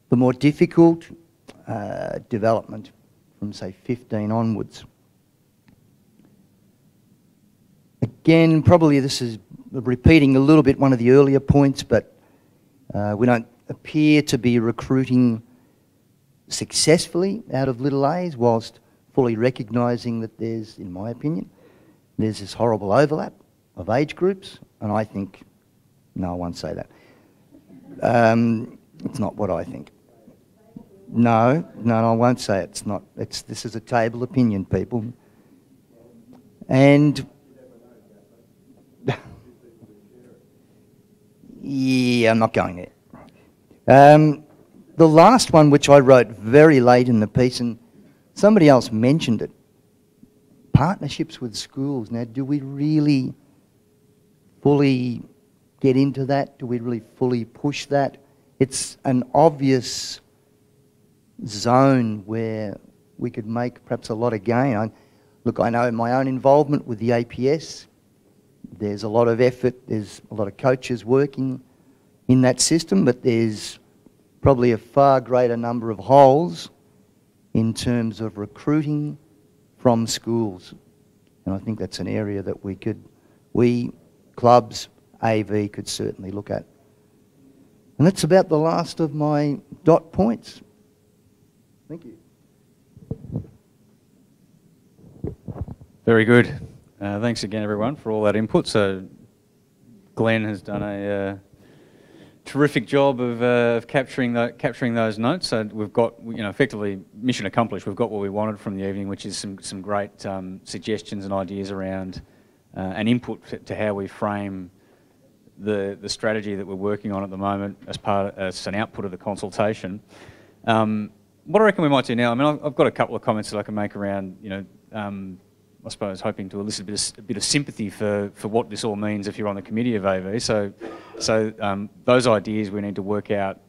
the more difficult uh, development from, say, 15 onwards. Again, probably this is repeating a little bit one of the earlier points, but uh, we don't appear to be recruiting successfully out of little A's whilst fully recognising that there's, in my opinion, there's this horrible overlap of age groups, and I think, no, I won't say that. Um, it's not what I think. No, no, I won't say it's not. It's, this is a table opinion, people. And yeah, I'm not going there. Um, the last one, which I wrote very late in the piece, and somebody else mentioned it partnerships with schools. Now, do we really fully get into that? Do we really fully push that? It's an obvious zone where we could make perhaps a lot of gain. I, look, I know my own involvement with the APS, there's a lot of effort, there's a lot of coaches working in that system, but there's probably a far greater number of holes in terms of recruiting from schools. And I think that's an area that we could, we, clubs, AV could certainly look at. And that's about the last of my dot points. Thank you. Very good. Uh, thanks again, everyone, for all that input. So, Glenn has done a uh, terrific job of, uh, of capturing the, capturing those notes. So we've got, you know, effectively mission accomplished. We've got what we wanted from the evening, which is some some great um, suggestions and ideas around uh, input to, to how we frame the the strategy that we're working on at the moment as part of, as an output of the consultation. Um, what I reckon we might do now. I mean, I've, I've got a couple of comments that I can make around, you know. Um, I suppose, hoping to elicit a bit, of, a bit of sympathy for, for what this all means if you're on the committee of AV. So, so um, those ideas we need to work out,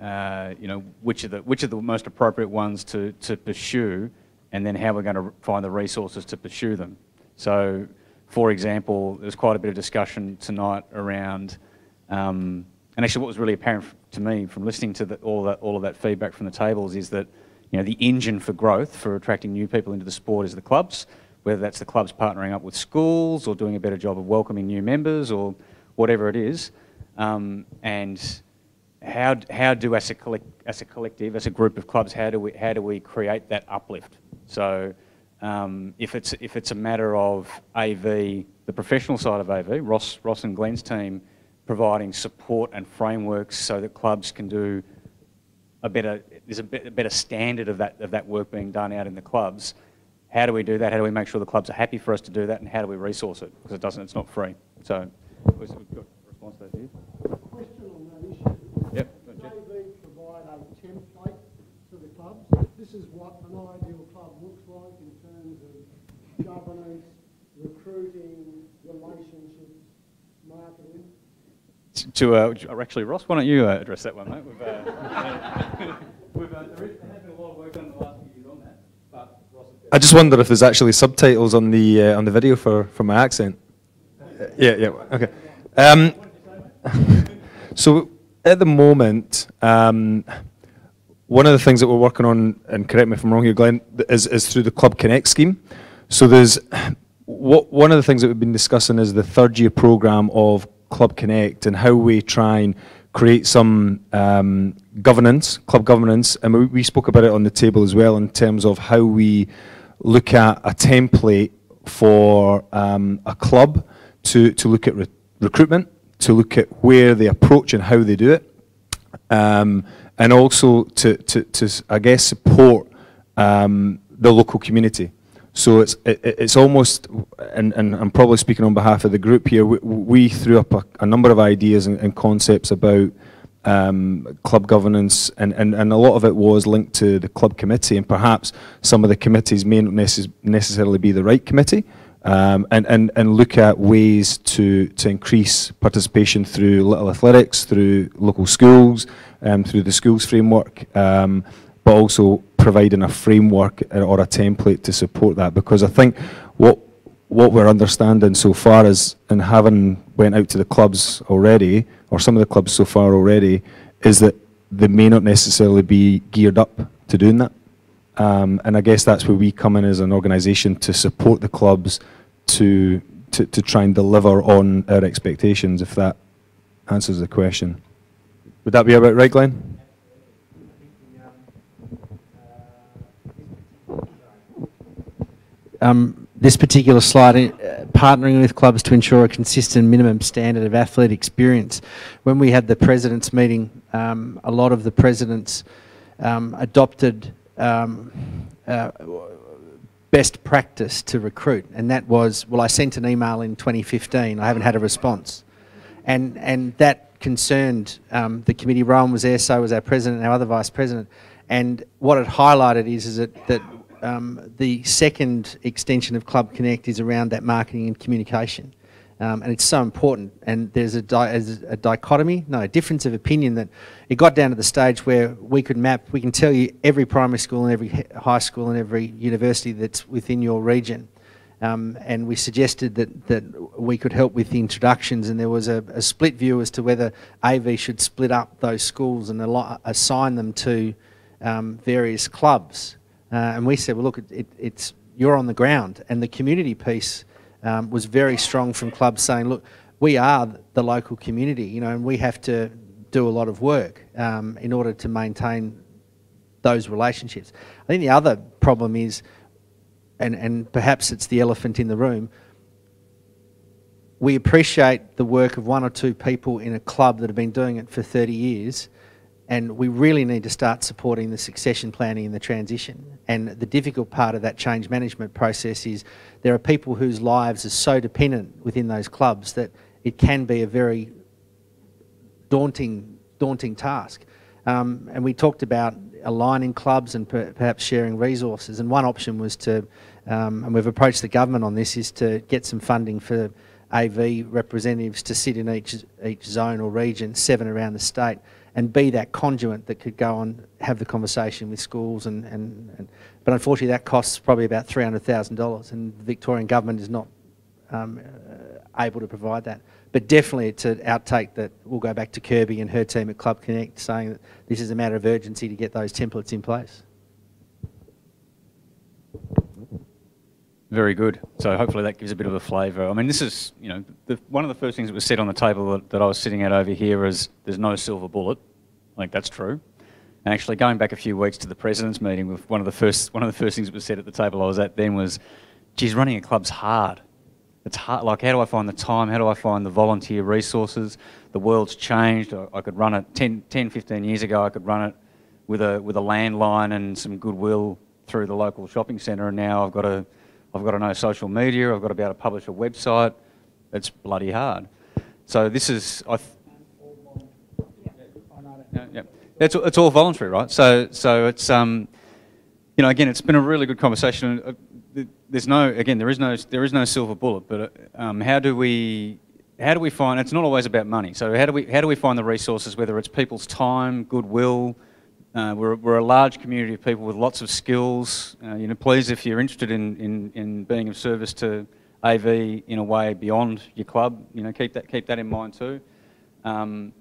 uh, you know, which are the which are the most appropriate ones to to pursue, and then how we're going to find the resources to pursue them. So, for example, there's quite a bit of discussion tonight around, um, and actually, what was really apparent to me from listening to the, all that all of that feedback from the tables is that, you know, the engine for growth for attracting new people into the sport is the clubs whether that's the clubs partnering up with schools or doing a better job of welcoming new members or whatever it is. Um, and how, how do, as a, collect, as a collective, as a group of clubs, how do we, how do we create that uplift? So um, if, it's, if it's a matter of AV, the professional side of AV, Ross, Ross and Glenn's team providing support and frameworks so that clubs can do a better, there's a, bit, a better standard of that, of that work being done out in the clubs, how do we do that? How do we make sure the clubs are happy for us to do that? And how do we resource it? Because it doesn't, it's not free. So, we've got a response to that, here. Question on that issue. Yep. AV provide a template to the clubs. This is what an ideal club looks like in terms of governance, recruiting, relationships, marketing. To, uh, actually, Ross, why don't you uh, address that one, mate? We've, uh, we've, on that, I just wonder if there's actually subtitles on the uh, on the video for, for my accent. Yeah, yeah, okay. Um, so at the moment, um, one of the things that we're working on, and correct me if I'm wrong here, Glenn, is, is through the Club Connect scheme. So there's what one of the things that we've been discussing is the third year program of Club Connect and how we try and create some um, governance, club governance, and we, we spoke about it on the table as well in terms of how we look at a template for um, a club to, to look at re recruitment, to look at where they approach and how they do it, um, and also to, to, to, I guess, support um, the local community. So it's it, it's almost, and, and I'm probably speaking on behalf of the group here. We, we threw up a, a, number of ideas and, and concepts about um, club governance, and, and, and a lot of it was linked to the club committee, and perhaps some of the committees may not necess necessarily be the right committee. Um, and, and, and look at ways to, to increase participation through little athletics, through local schools, um, through the schools framework, um, but also providing a framework or a template to support that. Because I think what what we're understanding so far is, and having went out to the clubs already, or some of the clubs so far already, is that they may not necessarily be geared up to doing that. Um, and I guess that's where we come in as an organisation to support the clubs to, to, to try and deliver on our expectations, if that answers the question. Would that be about right, Glenn? Um, this particular slide, uh, partnering with clubs to ensure a consistent minimum standard of athlete experience. When we had the presidents meeting, um, a lot of the presidents um, adopted um, uh, best practice to recruit, and that was, well, I sent an email in 2015, I haven't had a response. And, and that concerned um, the committee. Rowan was there, so was our president and our other vice president. And what it highlighted is, is that, that um, the second extension of Club Connect is around that marketing and communication. Um, and it's so important. And there's a, di a, dichotomy, no, a difference of opinion that it got down to the stage where we could map, we can tell you every primary school and every high school and every university that's within your region. Um, and we suggested that, that we could help with the introductions and there was a, a split view as to whether AV should split up those schools and assign them to um, various clubs. Uh, and we said, well, look, it, it, it's you're on the ground, and the community piece um, was very strong from clubs saying, look, we are the local community, you know, and we have to do a lot of work um, in order to maintain those relationships. I think the other problem is, and, and perhaps it's the elephant in the room, we appreciate the work of one or two people in a club that have been doing it for 30 years, and we really need to start supporting the succession planning and the transition. And the difficult part of that change management process is there are people whose lives are so dependent within those clubs that it can be a very daunting, daunting task. Um, and we talked about aligning clubs and per perhaps sharing resources. And one option was to, um, and we've approached the government on this, is to get some funding for AV representatives to sit in each, each zone or region, seven around the state, and be that conduit that could go and have the conversation with schools. And, and, and but unfortunately, that costs probably about $300,000, and the Victorian government is not um, uh, able to provide that. But definitely it's an outtake that we'll go back to Kirby and her team at Club Connect saying that this is a matter of urgency to get those templates in place. Very good. So hopefully that gives a bit of a flavour. I mean, this is, you know, the, one of the first things that was said on the table that, that I was sitting at over here is there's no silver bullet. I think that's true. And actually, going back a few weeks to the president's meeting, with one of the first one of the first things that was said at the table I was at then was, "Geez, running a club's hard. It's hard. Like, how do I find the time? How do I find the volunteer resources? The world's changed. I, I could run it 10, 10, 15 years ago. I could run it with a with a landline and some goodwill through the local shopping centre, and now I've got to I've got to know social media. I've got to be able to publish a website. It's bloody hard. So this is I. yeah, yeah. It's, it's all voluntary, right? So so it's um, you know, again, it's been a really good conversation. Uh, there's no, again, there is no, there is no silver bullet. But um, how do we, how do we find? It's not always about money. So how do we, how do we find the resources? Whether it's people's time, goodwill. Uh, we're, we're a large community of people with lots of skills. Uh, you know, please, if you're interested in, in, in being of service to AV in a way beyond your club, you know, keep that keep that in mind too. Um,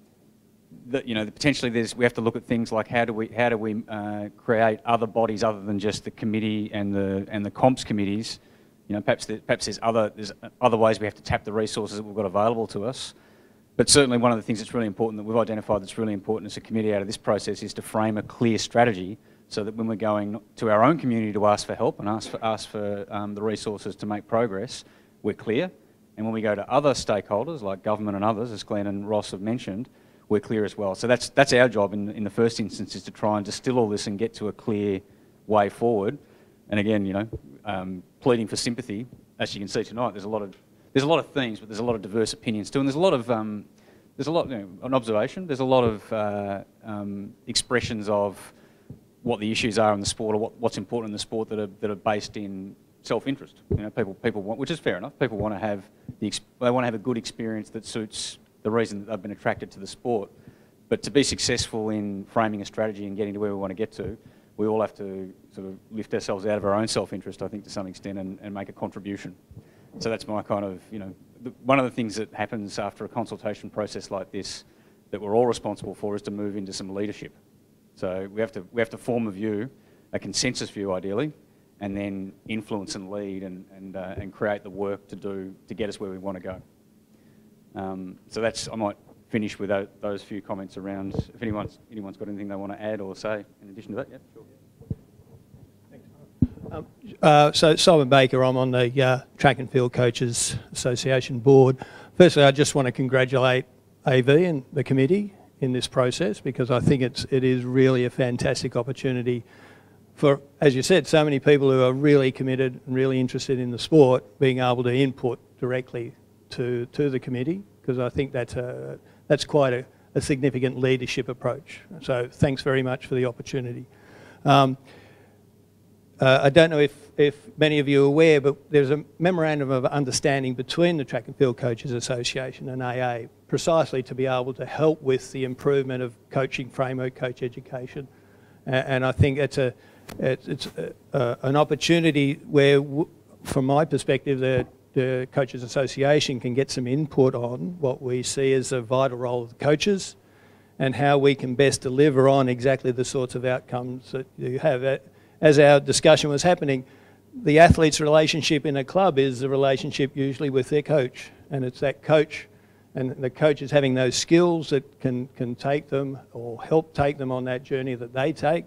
that you know potentially there's we have to look at things like how do we how do we uh, create other bodies other than just the committee and the and the comps committees. You know, perhaps there, perhaps there's other there's other ways we have to tap the resources that we've got available to us. But certainly one of the things that's really important that we've identified that's really important as a committee out of this process is to frame a clear strategy so that when we're going to our own community to ask for help and ask for, ask for um, the resources to make progress, we're clear. And when we go to other stakeholders like government and others, as Glenn and Ross have mentioned, we're clear as well. So that's, that's our job in, in the first instance is to try and distill all this and get to a clear way forward. And again, you know, um, pleading for sympathy, as you can see tonight, there's a lot of, there's a lot of themes, but there's a lot of diverse opinions too. And there's a lot of, um, there's a lot, you know, an observation, there's a lot of uh, um, expressions of what the issues are in the sport or what, what's important in the sport that are, that are based in self-interest. You know, people, people want, which is fair enough. People want to have the, they want to have a good experience that suits the reason that they've been attracted to the sport. But to be successful in framing a strategy and getting to where we want to get to, we all have to sort of lift ourselves out of our own self-interest, I think, to some extent, and, and make a contribution. So that's my kind of, you know, the, one of the things that happens after a consultation process like this that we're all responsible for is to move into some leadership. So we have to, we have to form a view, a consensus view ideally, and then influence and lead and, and, uh, and create the work to do to get us where we want to go. Um, so that's, I might finish with those few comments around, if anyone's, anyone's got anything they want to add or say in addition to that, yeah, sure. Uh, so Simon Baker, I'm on the uh, Track and Field Coaches Association board. Firstly, I just want to congratulate AV and the committee in this process because I think it's it is really a fantastic opportunity for, as you said, so many people who are really committed and really interested in the sport being able to input directly to, to the committee because I think that's, a, that's quite a, a, significant leadership approach. So thanks very much for the opportunity. Um, uh, I don't know if, if many of you are aware, but there's a memorandum of understanding between the Track and Field Coaches Association and AA precisely to be able to help with the improvement of coaching framework, coach education. And, and I think it's, a, it's, it's a, an opportunity where, from my perspective, the the Coaches Association can get some input on what we see as a vital role of the coaches and how we can best deliver on exactly the sorts of outcomes that you have. As our discussion was happening, the athlete's relationship in a club is a relationship usually with their coach, and it's that coach and the coach is having those skills that can, can take them or help take them on that journey that they take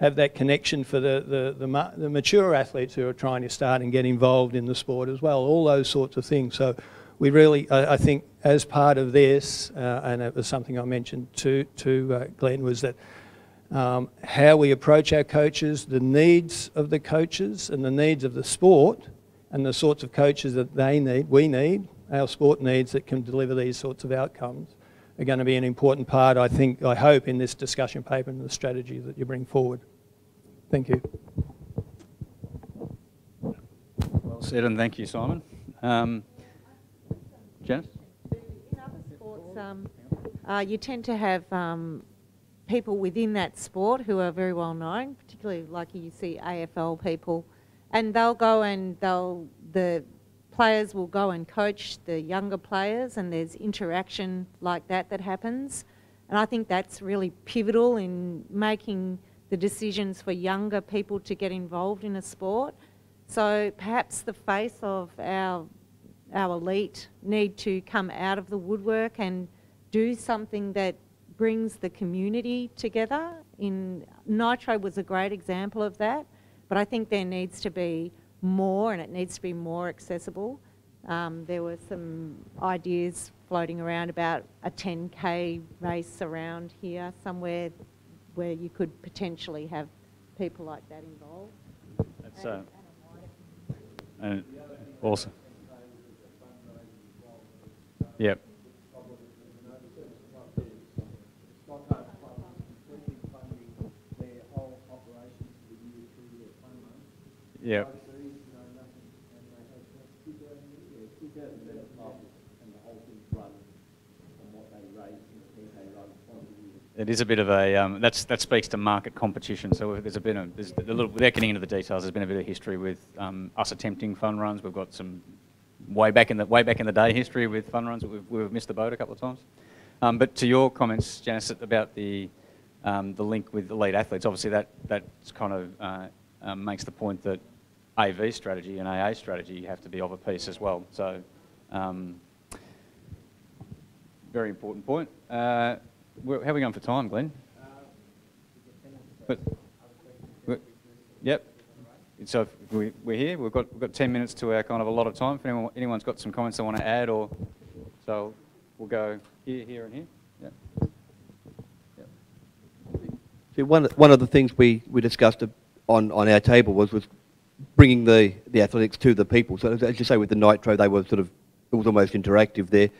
have that connection for the, the, the, the, mature athletes who are trying to start and get involved in the sport as well, all those sorts of things. So we really, I, I think, as part of this, uh, and it was something I mentioned to to uh, Glenn, was that um, how we approach our coaches, the needs of the coaches, and the needs of the sport, and the sorts of coaches that they need, we need, our sport needs that can deliver these sorts of outcomes are going to be an important part, I think, I hope, in this discussion paper and the strategy that you bring forward. Thank you. Well said, and thank you, Simon. Um, Janice? In other sports, um, uh, you tend to have um, people within that sport who are very well known, particularly like you see AFL people, and they'll go and they'll the players will go and coach the younger players, and there's interaction like that that happens, and I think that's really pivotal in making the decisions for younger people to get involved in a sport. So perhaps the face of our our elite need to come out of the woodwork and do something that brings the community together. In Nitro was a great example of that, but I think there needs to be more, and it needs to be more accessible. Um, there were some ideas floating around about a 10k race around here somewhere where you could potentially have people like that involved. That's uh, and awesome. Yep. Yep. It is a bit of a um, that's that speaks to market competition. So there's a bit of there's a little without getting into the details. There's been a bit of history with um, us attempting fun runs. We've got some way back in the way back in the day history with fun runs. We've, we've missed the boat a couple of times. Um, but to your comments, Janice, about the um, the link with elite athletes, obviously that that kind of uh, um, makes the point that AV strategy and AA strategy have to be of a piece as well. So, um, very important point. Uh, how are we going for time, Glenn? But, yep. So if we, we're here. We've got we've got ten minutes to our kind of a lot of time. If anyone anyone's got some comments they want to add, or so we'll go here, here, and here. Yeah. See, one one of the things we, we discussed on, on our table was was bringing the, the athletics to the people. So as you say, with the nitro, they were sort of it was almost interactive there.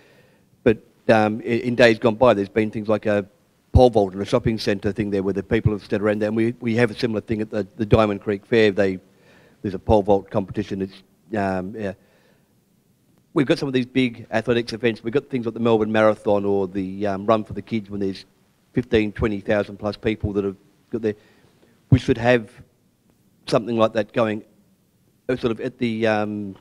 But um, in, in, days gone by, there's been things like a pole vault and a shopping centre thing there where the people have stood around there. And we, we have a similar thing at the, the Diamond Creek Fair. They, there's a pole vault competition. It's, um, yeah. We've got some of these big athletics events. We've got things like the Melbourne Marathon or the um, Run for the Kids when there's 15, 20,000 plus people that have got there. We should have something like that going uh, sort of at the um,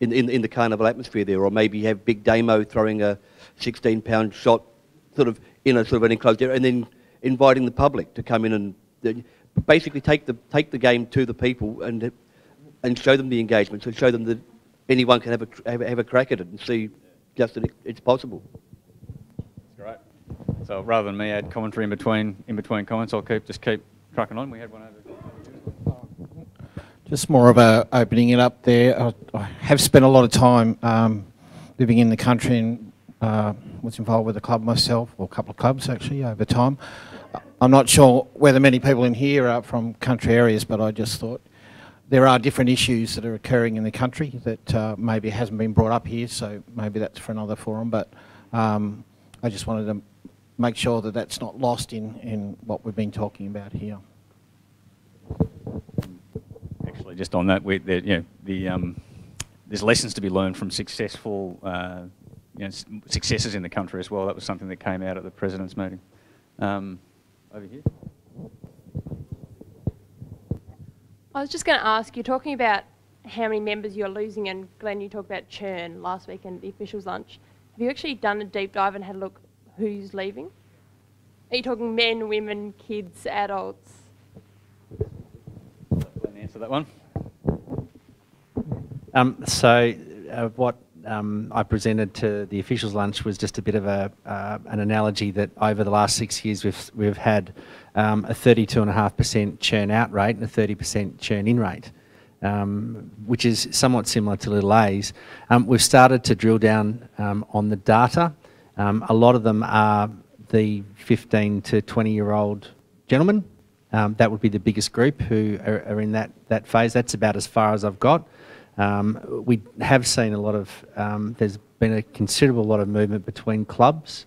in, in, in the carnival atmosphere there, or maybe have Big Damo throwing a 16 pound shot sort of in a sort of an enclosed area, and then inviting the public to come in and uh, basically take the take the game to the people and and show them the engagement, so show them that anyone can have a have, have a crack at it and see just that it, it's possible. That's great. So rather than me add commentary in between in between comments, I'll keep just keep trucking on. We had one over. Just more of a opening it up there. I, have spent a lot of time um, living in the country and uh, was involved with a club myself, or a couple of clubs actually, over time. I'm not sure whether many people in here are from country areas, but I just thought there are different issues that are occurring in the country that uh, maybe hasn't been brought up here, so maybe that's for another forum. But um, I just wanted to make sure that that's not lost in, in what we've been talking about here just on that, we, the, you know, the, um, there's lessons to be learned from successful uh, you know, successes in the country as well. That was something that came out at the president's meeting. Um, over here. I was just going to ask, you're talking about how many members you're losing, and Glenn, you talked about churn last week and the officials' lunch. Have you actually done a deep dive and had a look who's leaving? Are you talking men, women, kids, adults? Glenn answer that one. Um, so, uh, what um, I presented to the officials' lunch was just a bit of a, uh, an analogy that over the last six years we've, we've had um, a 32.5% churn out rate and a 30% churn in rate. um, which is somewhat similar to Little A's, um, we've started to drill down um, on the data. Um, a lot of them are the 15 to 20 year old gentlemen. Um, that would be the biggest group who are, are, in that, that phase. That's about as far as I've got. Um, we have seen a lot of, there's been a considerable lot of movement between clubs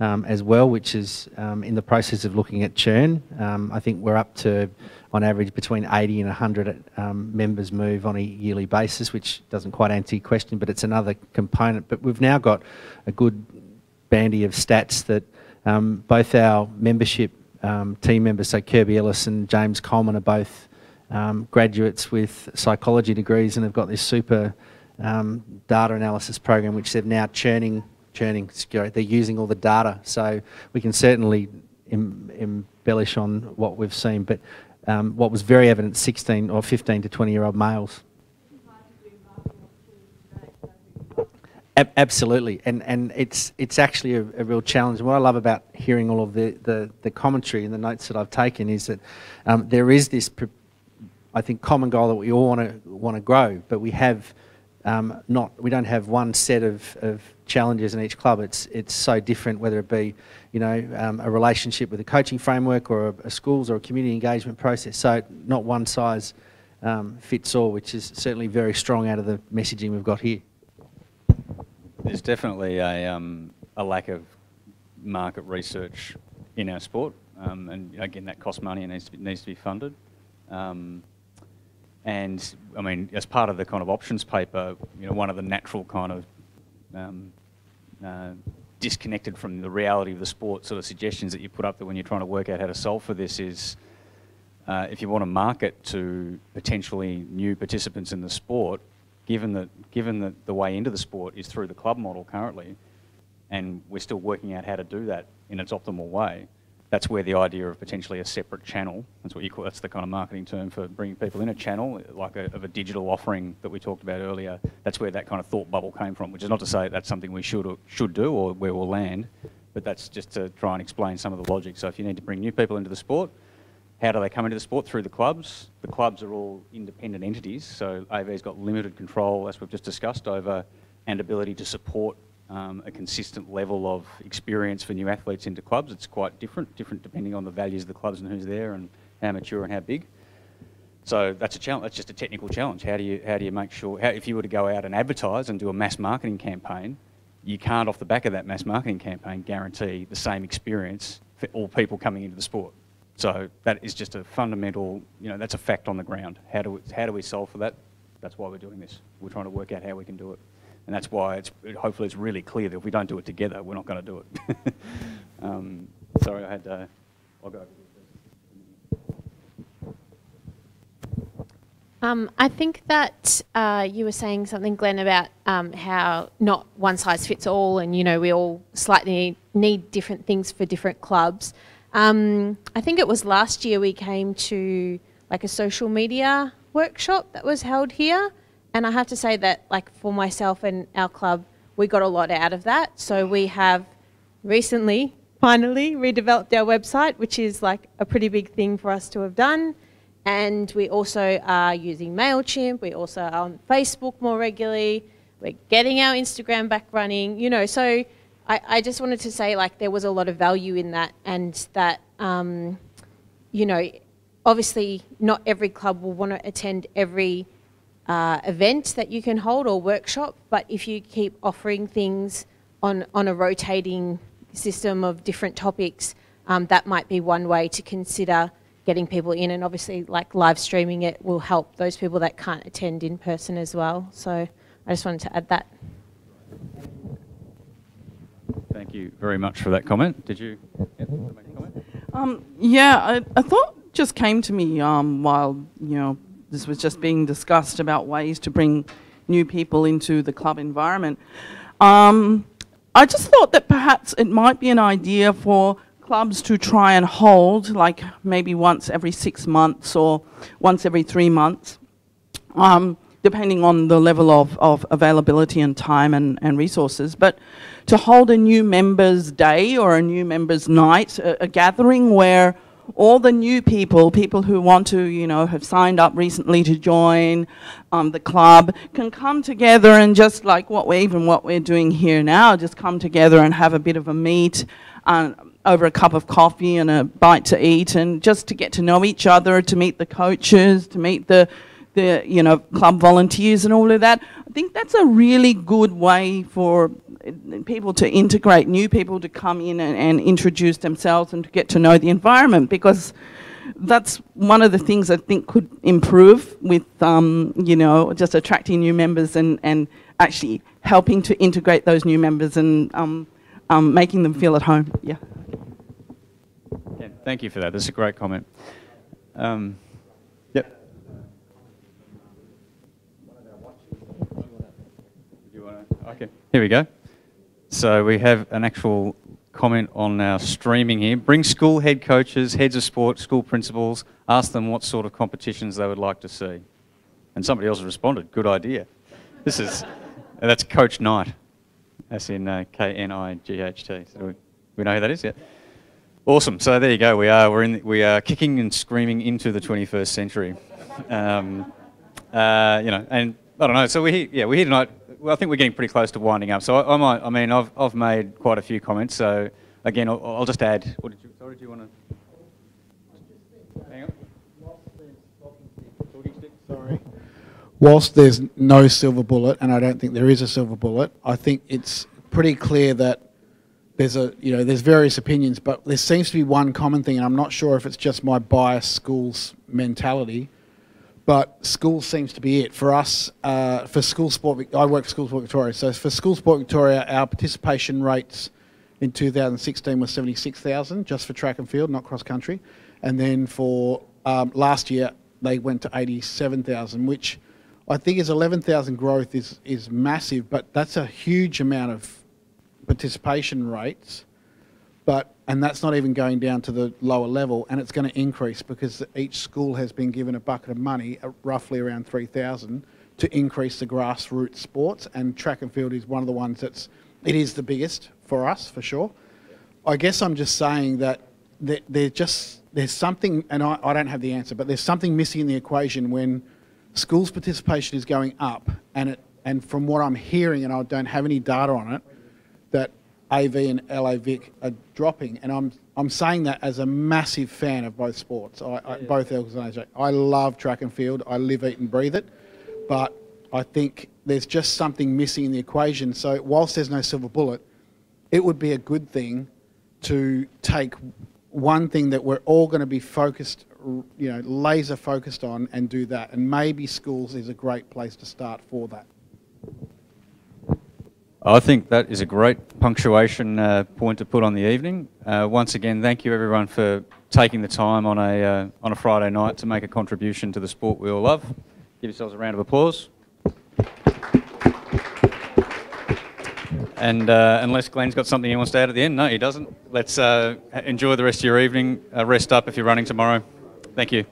um, as well, which is um, in the process of looking at churn. Um, I think we're up to, on average, between 80 and 100 um, members move on a yearly basis, which doesn't quite answer your question, but it's another component. But we've now got a good bandy of stats that um, both our membership um, team members, so Kirby Ellis and James Coleman, are both graduates with psychology degrees and have got this super data analysis program, which they're now churning churning. They're using all the data, so we can certainly em embellish on what we've seen. But um, what was very evident, 16 or 15 to 20 year old males. Ab absolutely, and and it's it's actually a, a, real challenge. And what I love about hearing all of the, the, the commentary and the notes that I've taken is that um, there is this, I think, common goal that we all want to want to grow, but we have um, not we don't have one set of, of challenges in each club. It's it's so different, whether it be you know um, a relationship with a coaching framework or a, a, schools or a community engagement process. So not one size um, fits all, which is certainly very strong out of the messaging we've got here. There's definitely a um, a lack of market research in our sport, um, and again that costs money and needs to be, needs to be funded. Um, and I mean, as part of the kind of options paper, you know, one of the natural kind of um, uh, disconnected from the reality of the sport sort of suggestions that you put up that when you're trying to work out how to solve for this is uh, if you want to market to potentially new participants in the sport, given that given that the way into the sport is through the club model currently, and we're still working out how to do that in its optimal way, that's where the idea of potentially a separate channel, that's what you call, that's the kind of marketing term for bringing people in a channel, like a, of a digital offering that we talked about earlier, that's where that kind of thought bubble came from, which is not to say that's something we should, or, should do or where we'll land, but that's just to try and explain some of the logic. So if you need to bring new people into the sport, how do they come into the sport? Through the clubs. The clubs are all independent entities, so AV's got limited control, as we've just discussed, over and ability to support um, a consistent level of experience for new athletes into clubs. It's quite different, different depending on the values of the clubs and who's there and how mature and how big. So that's a challenge. That's just a technical challenge. How do you how do you make sure? How, if you were to go out and advertise and do a mass marketing campaign, you can't off the back of that mass marketing campaign guarantee the same experience for all people coming into the sport. So that is just a fundamental. You know, that's a fact on the ground. How do we, how do we solve for that? That's why we're doing this. We're trying to work out how we can do it. And that's why it's, hopefully it's really clear that if we don't do it together, we're not going to do it. um, sorry, I had, to, I'll go um, I think that uh, you were saying something, Glenn, about um, how not one size fits all, and you know we all slightly need different things for different clubs. Um, I think it was last year we came to like a social media workshop that was held here, and I have to say that, like for myself and our club, we got a lot out of that. So we have recently, finally, redeveloped our website, which is like a pretty big thing for us to have done. And we also are using MailChimp. We also are on Facebook more regularly. We're getting our Instagram back running, you know. So I, I just wanted to say, like, there was a lot of value in that, and that, um, you know, obviously not every club will want to attend every uh, event that you can hold or workshop, but if you keep offering things on, on a rotating system of different topics, um, that might be one way to consider getting people in. And obviously, like live streaming it will help those people that can't attend in person as well. So I just wanted to add that. Thank you very much for that comment. Did you make a comment? Um, yeah, thought just came to me um, while you know this was just being discussed about ways to bring new people into the club environment. Um, I just thought that perhaps it might be an idea for clubs to try and hold, like maybe once every six months or once every three months, um, depending on the level of, of availability and time and, and resources, but to hold a new members' day or a new members' night, a, a gathering where all the new people, people who want to, you know, have signed up recently to join um, the club, can come together and just like what we're, even what we're doing here now, just come together and have a bit of a meet. Uh, over a cup of coffee and a bite to eat, and just to get to know each other, to meet the coaches, to meet the, the you know club volunteers and all of that. I think that's a really good way for people to integrate, new people to come in and, and introduce themselves and to get to know the environment because that's one of the things I think could improve with, um, you know, just attracting new members and, and actually helping to integrate those new members and um, um, making them feel at home. Yeah. yeah. Thank you for that. That's a great comment. Um, yep. Okay, here we go. So we have an actual comment on our streaming here. Bring school head coaches, heads of sport, school principals, ask them what sort of competitions they would like to see. And somebody else responded, good idea. This is, that's Coach Knight, That's in uh, K-N-I-G-H-T. So we, we know who that is, yeah. Awesome. So there you go. We are we're in we are kicking and screaming into the 21st century. Um, uh, you know, and I don't know. So we yeah we're here tonight well, I think we're getting pretty close to winding up. So I, I might, I mean, I've, I've made quite a few comments. So again, I'll, I'll just add. What did you, sorry, do you want to? Hang on. Whilst there's no silver bullet, and I don't think there is a silver bullet, I think it's pretty clear that there's a, you know, there's various opinions, but there seems to be one common thing, and I'm not sure if it's just my biased schools mentality, but school seems to be it for us. Uh, for school sport, I work for School Sport Victoria. So for School Sport Victoria, our participation rates in 2016 was 76,000 just for track and field, not cross country, and then for um, last year they went to 87,000, which I think is 11,000 growth is is massive, but that's a huge amount of participation rates. But and that's not even going down to the lower level, and it's going to increase because each school has been given a bucket of money, roughly around 3,000, to increase the grassroots sports, and track and field is one of the ones that's, it is the biggest for us, for sure. I guess I'm just saying that there's just, there's something, and I, I don't have the answer, but there's something missing in the equation when schools' participation is going up, and it, and from what I'm hearing, and I don't have any data on it, AV and LA Vic are dropping, and I'm I'm saying that as a massive fan of both sports, I, I, both organisations. I love track and field. I live, eat, and breathe it, but I think there's just something missing in the equation. So whilst there's no silver bullet, it would be a good thing to take one thing that we're all going to be focused, you know, laser focused on, and do that. And maybe schools is a great place to start for that. I think that is a great punctuation uh, point to put on the evening. Uh, once again, thank you everyone for taking the time on a, uh, on a Friday night to make a contribution to the sport we all love. Give yourselves a round of applause. And uh, unless Glenn's got something he wants to add at the end, no, he doesn't. Let's uh, enjoy the rest of your evening. Uh, rest up if you're running tomorrow. Thank you.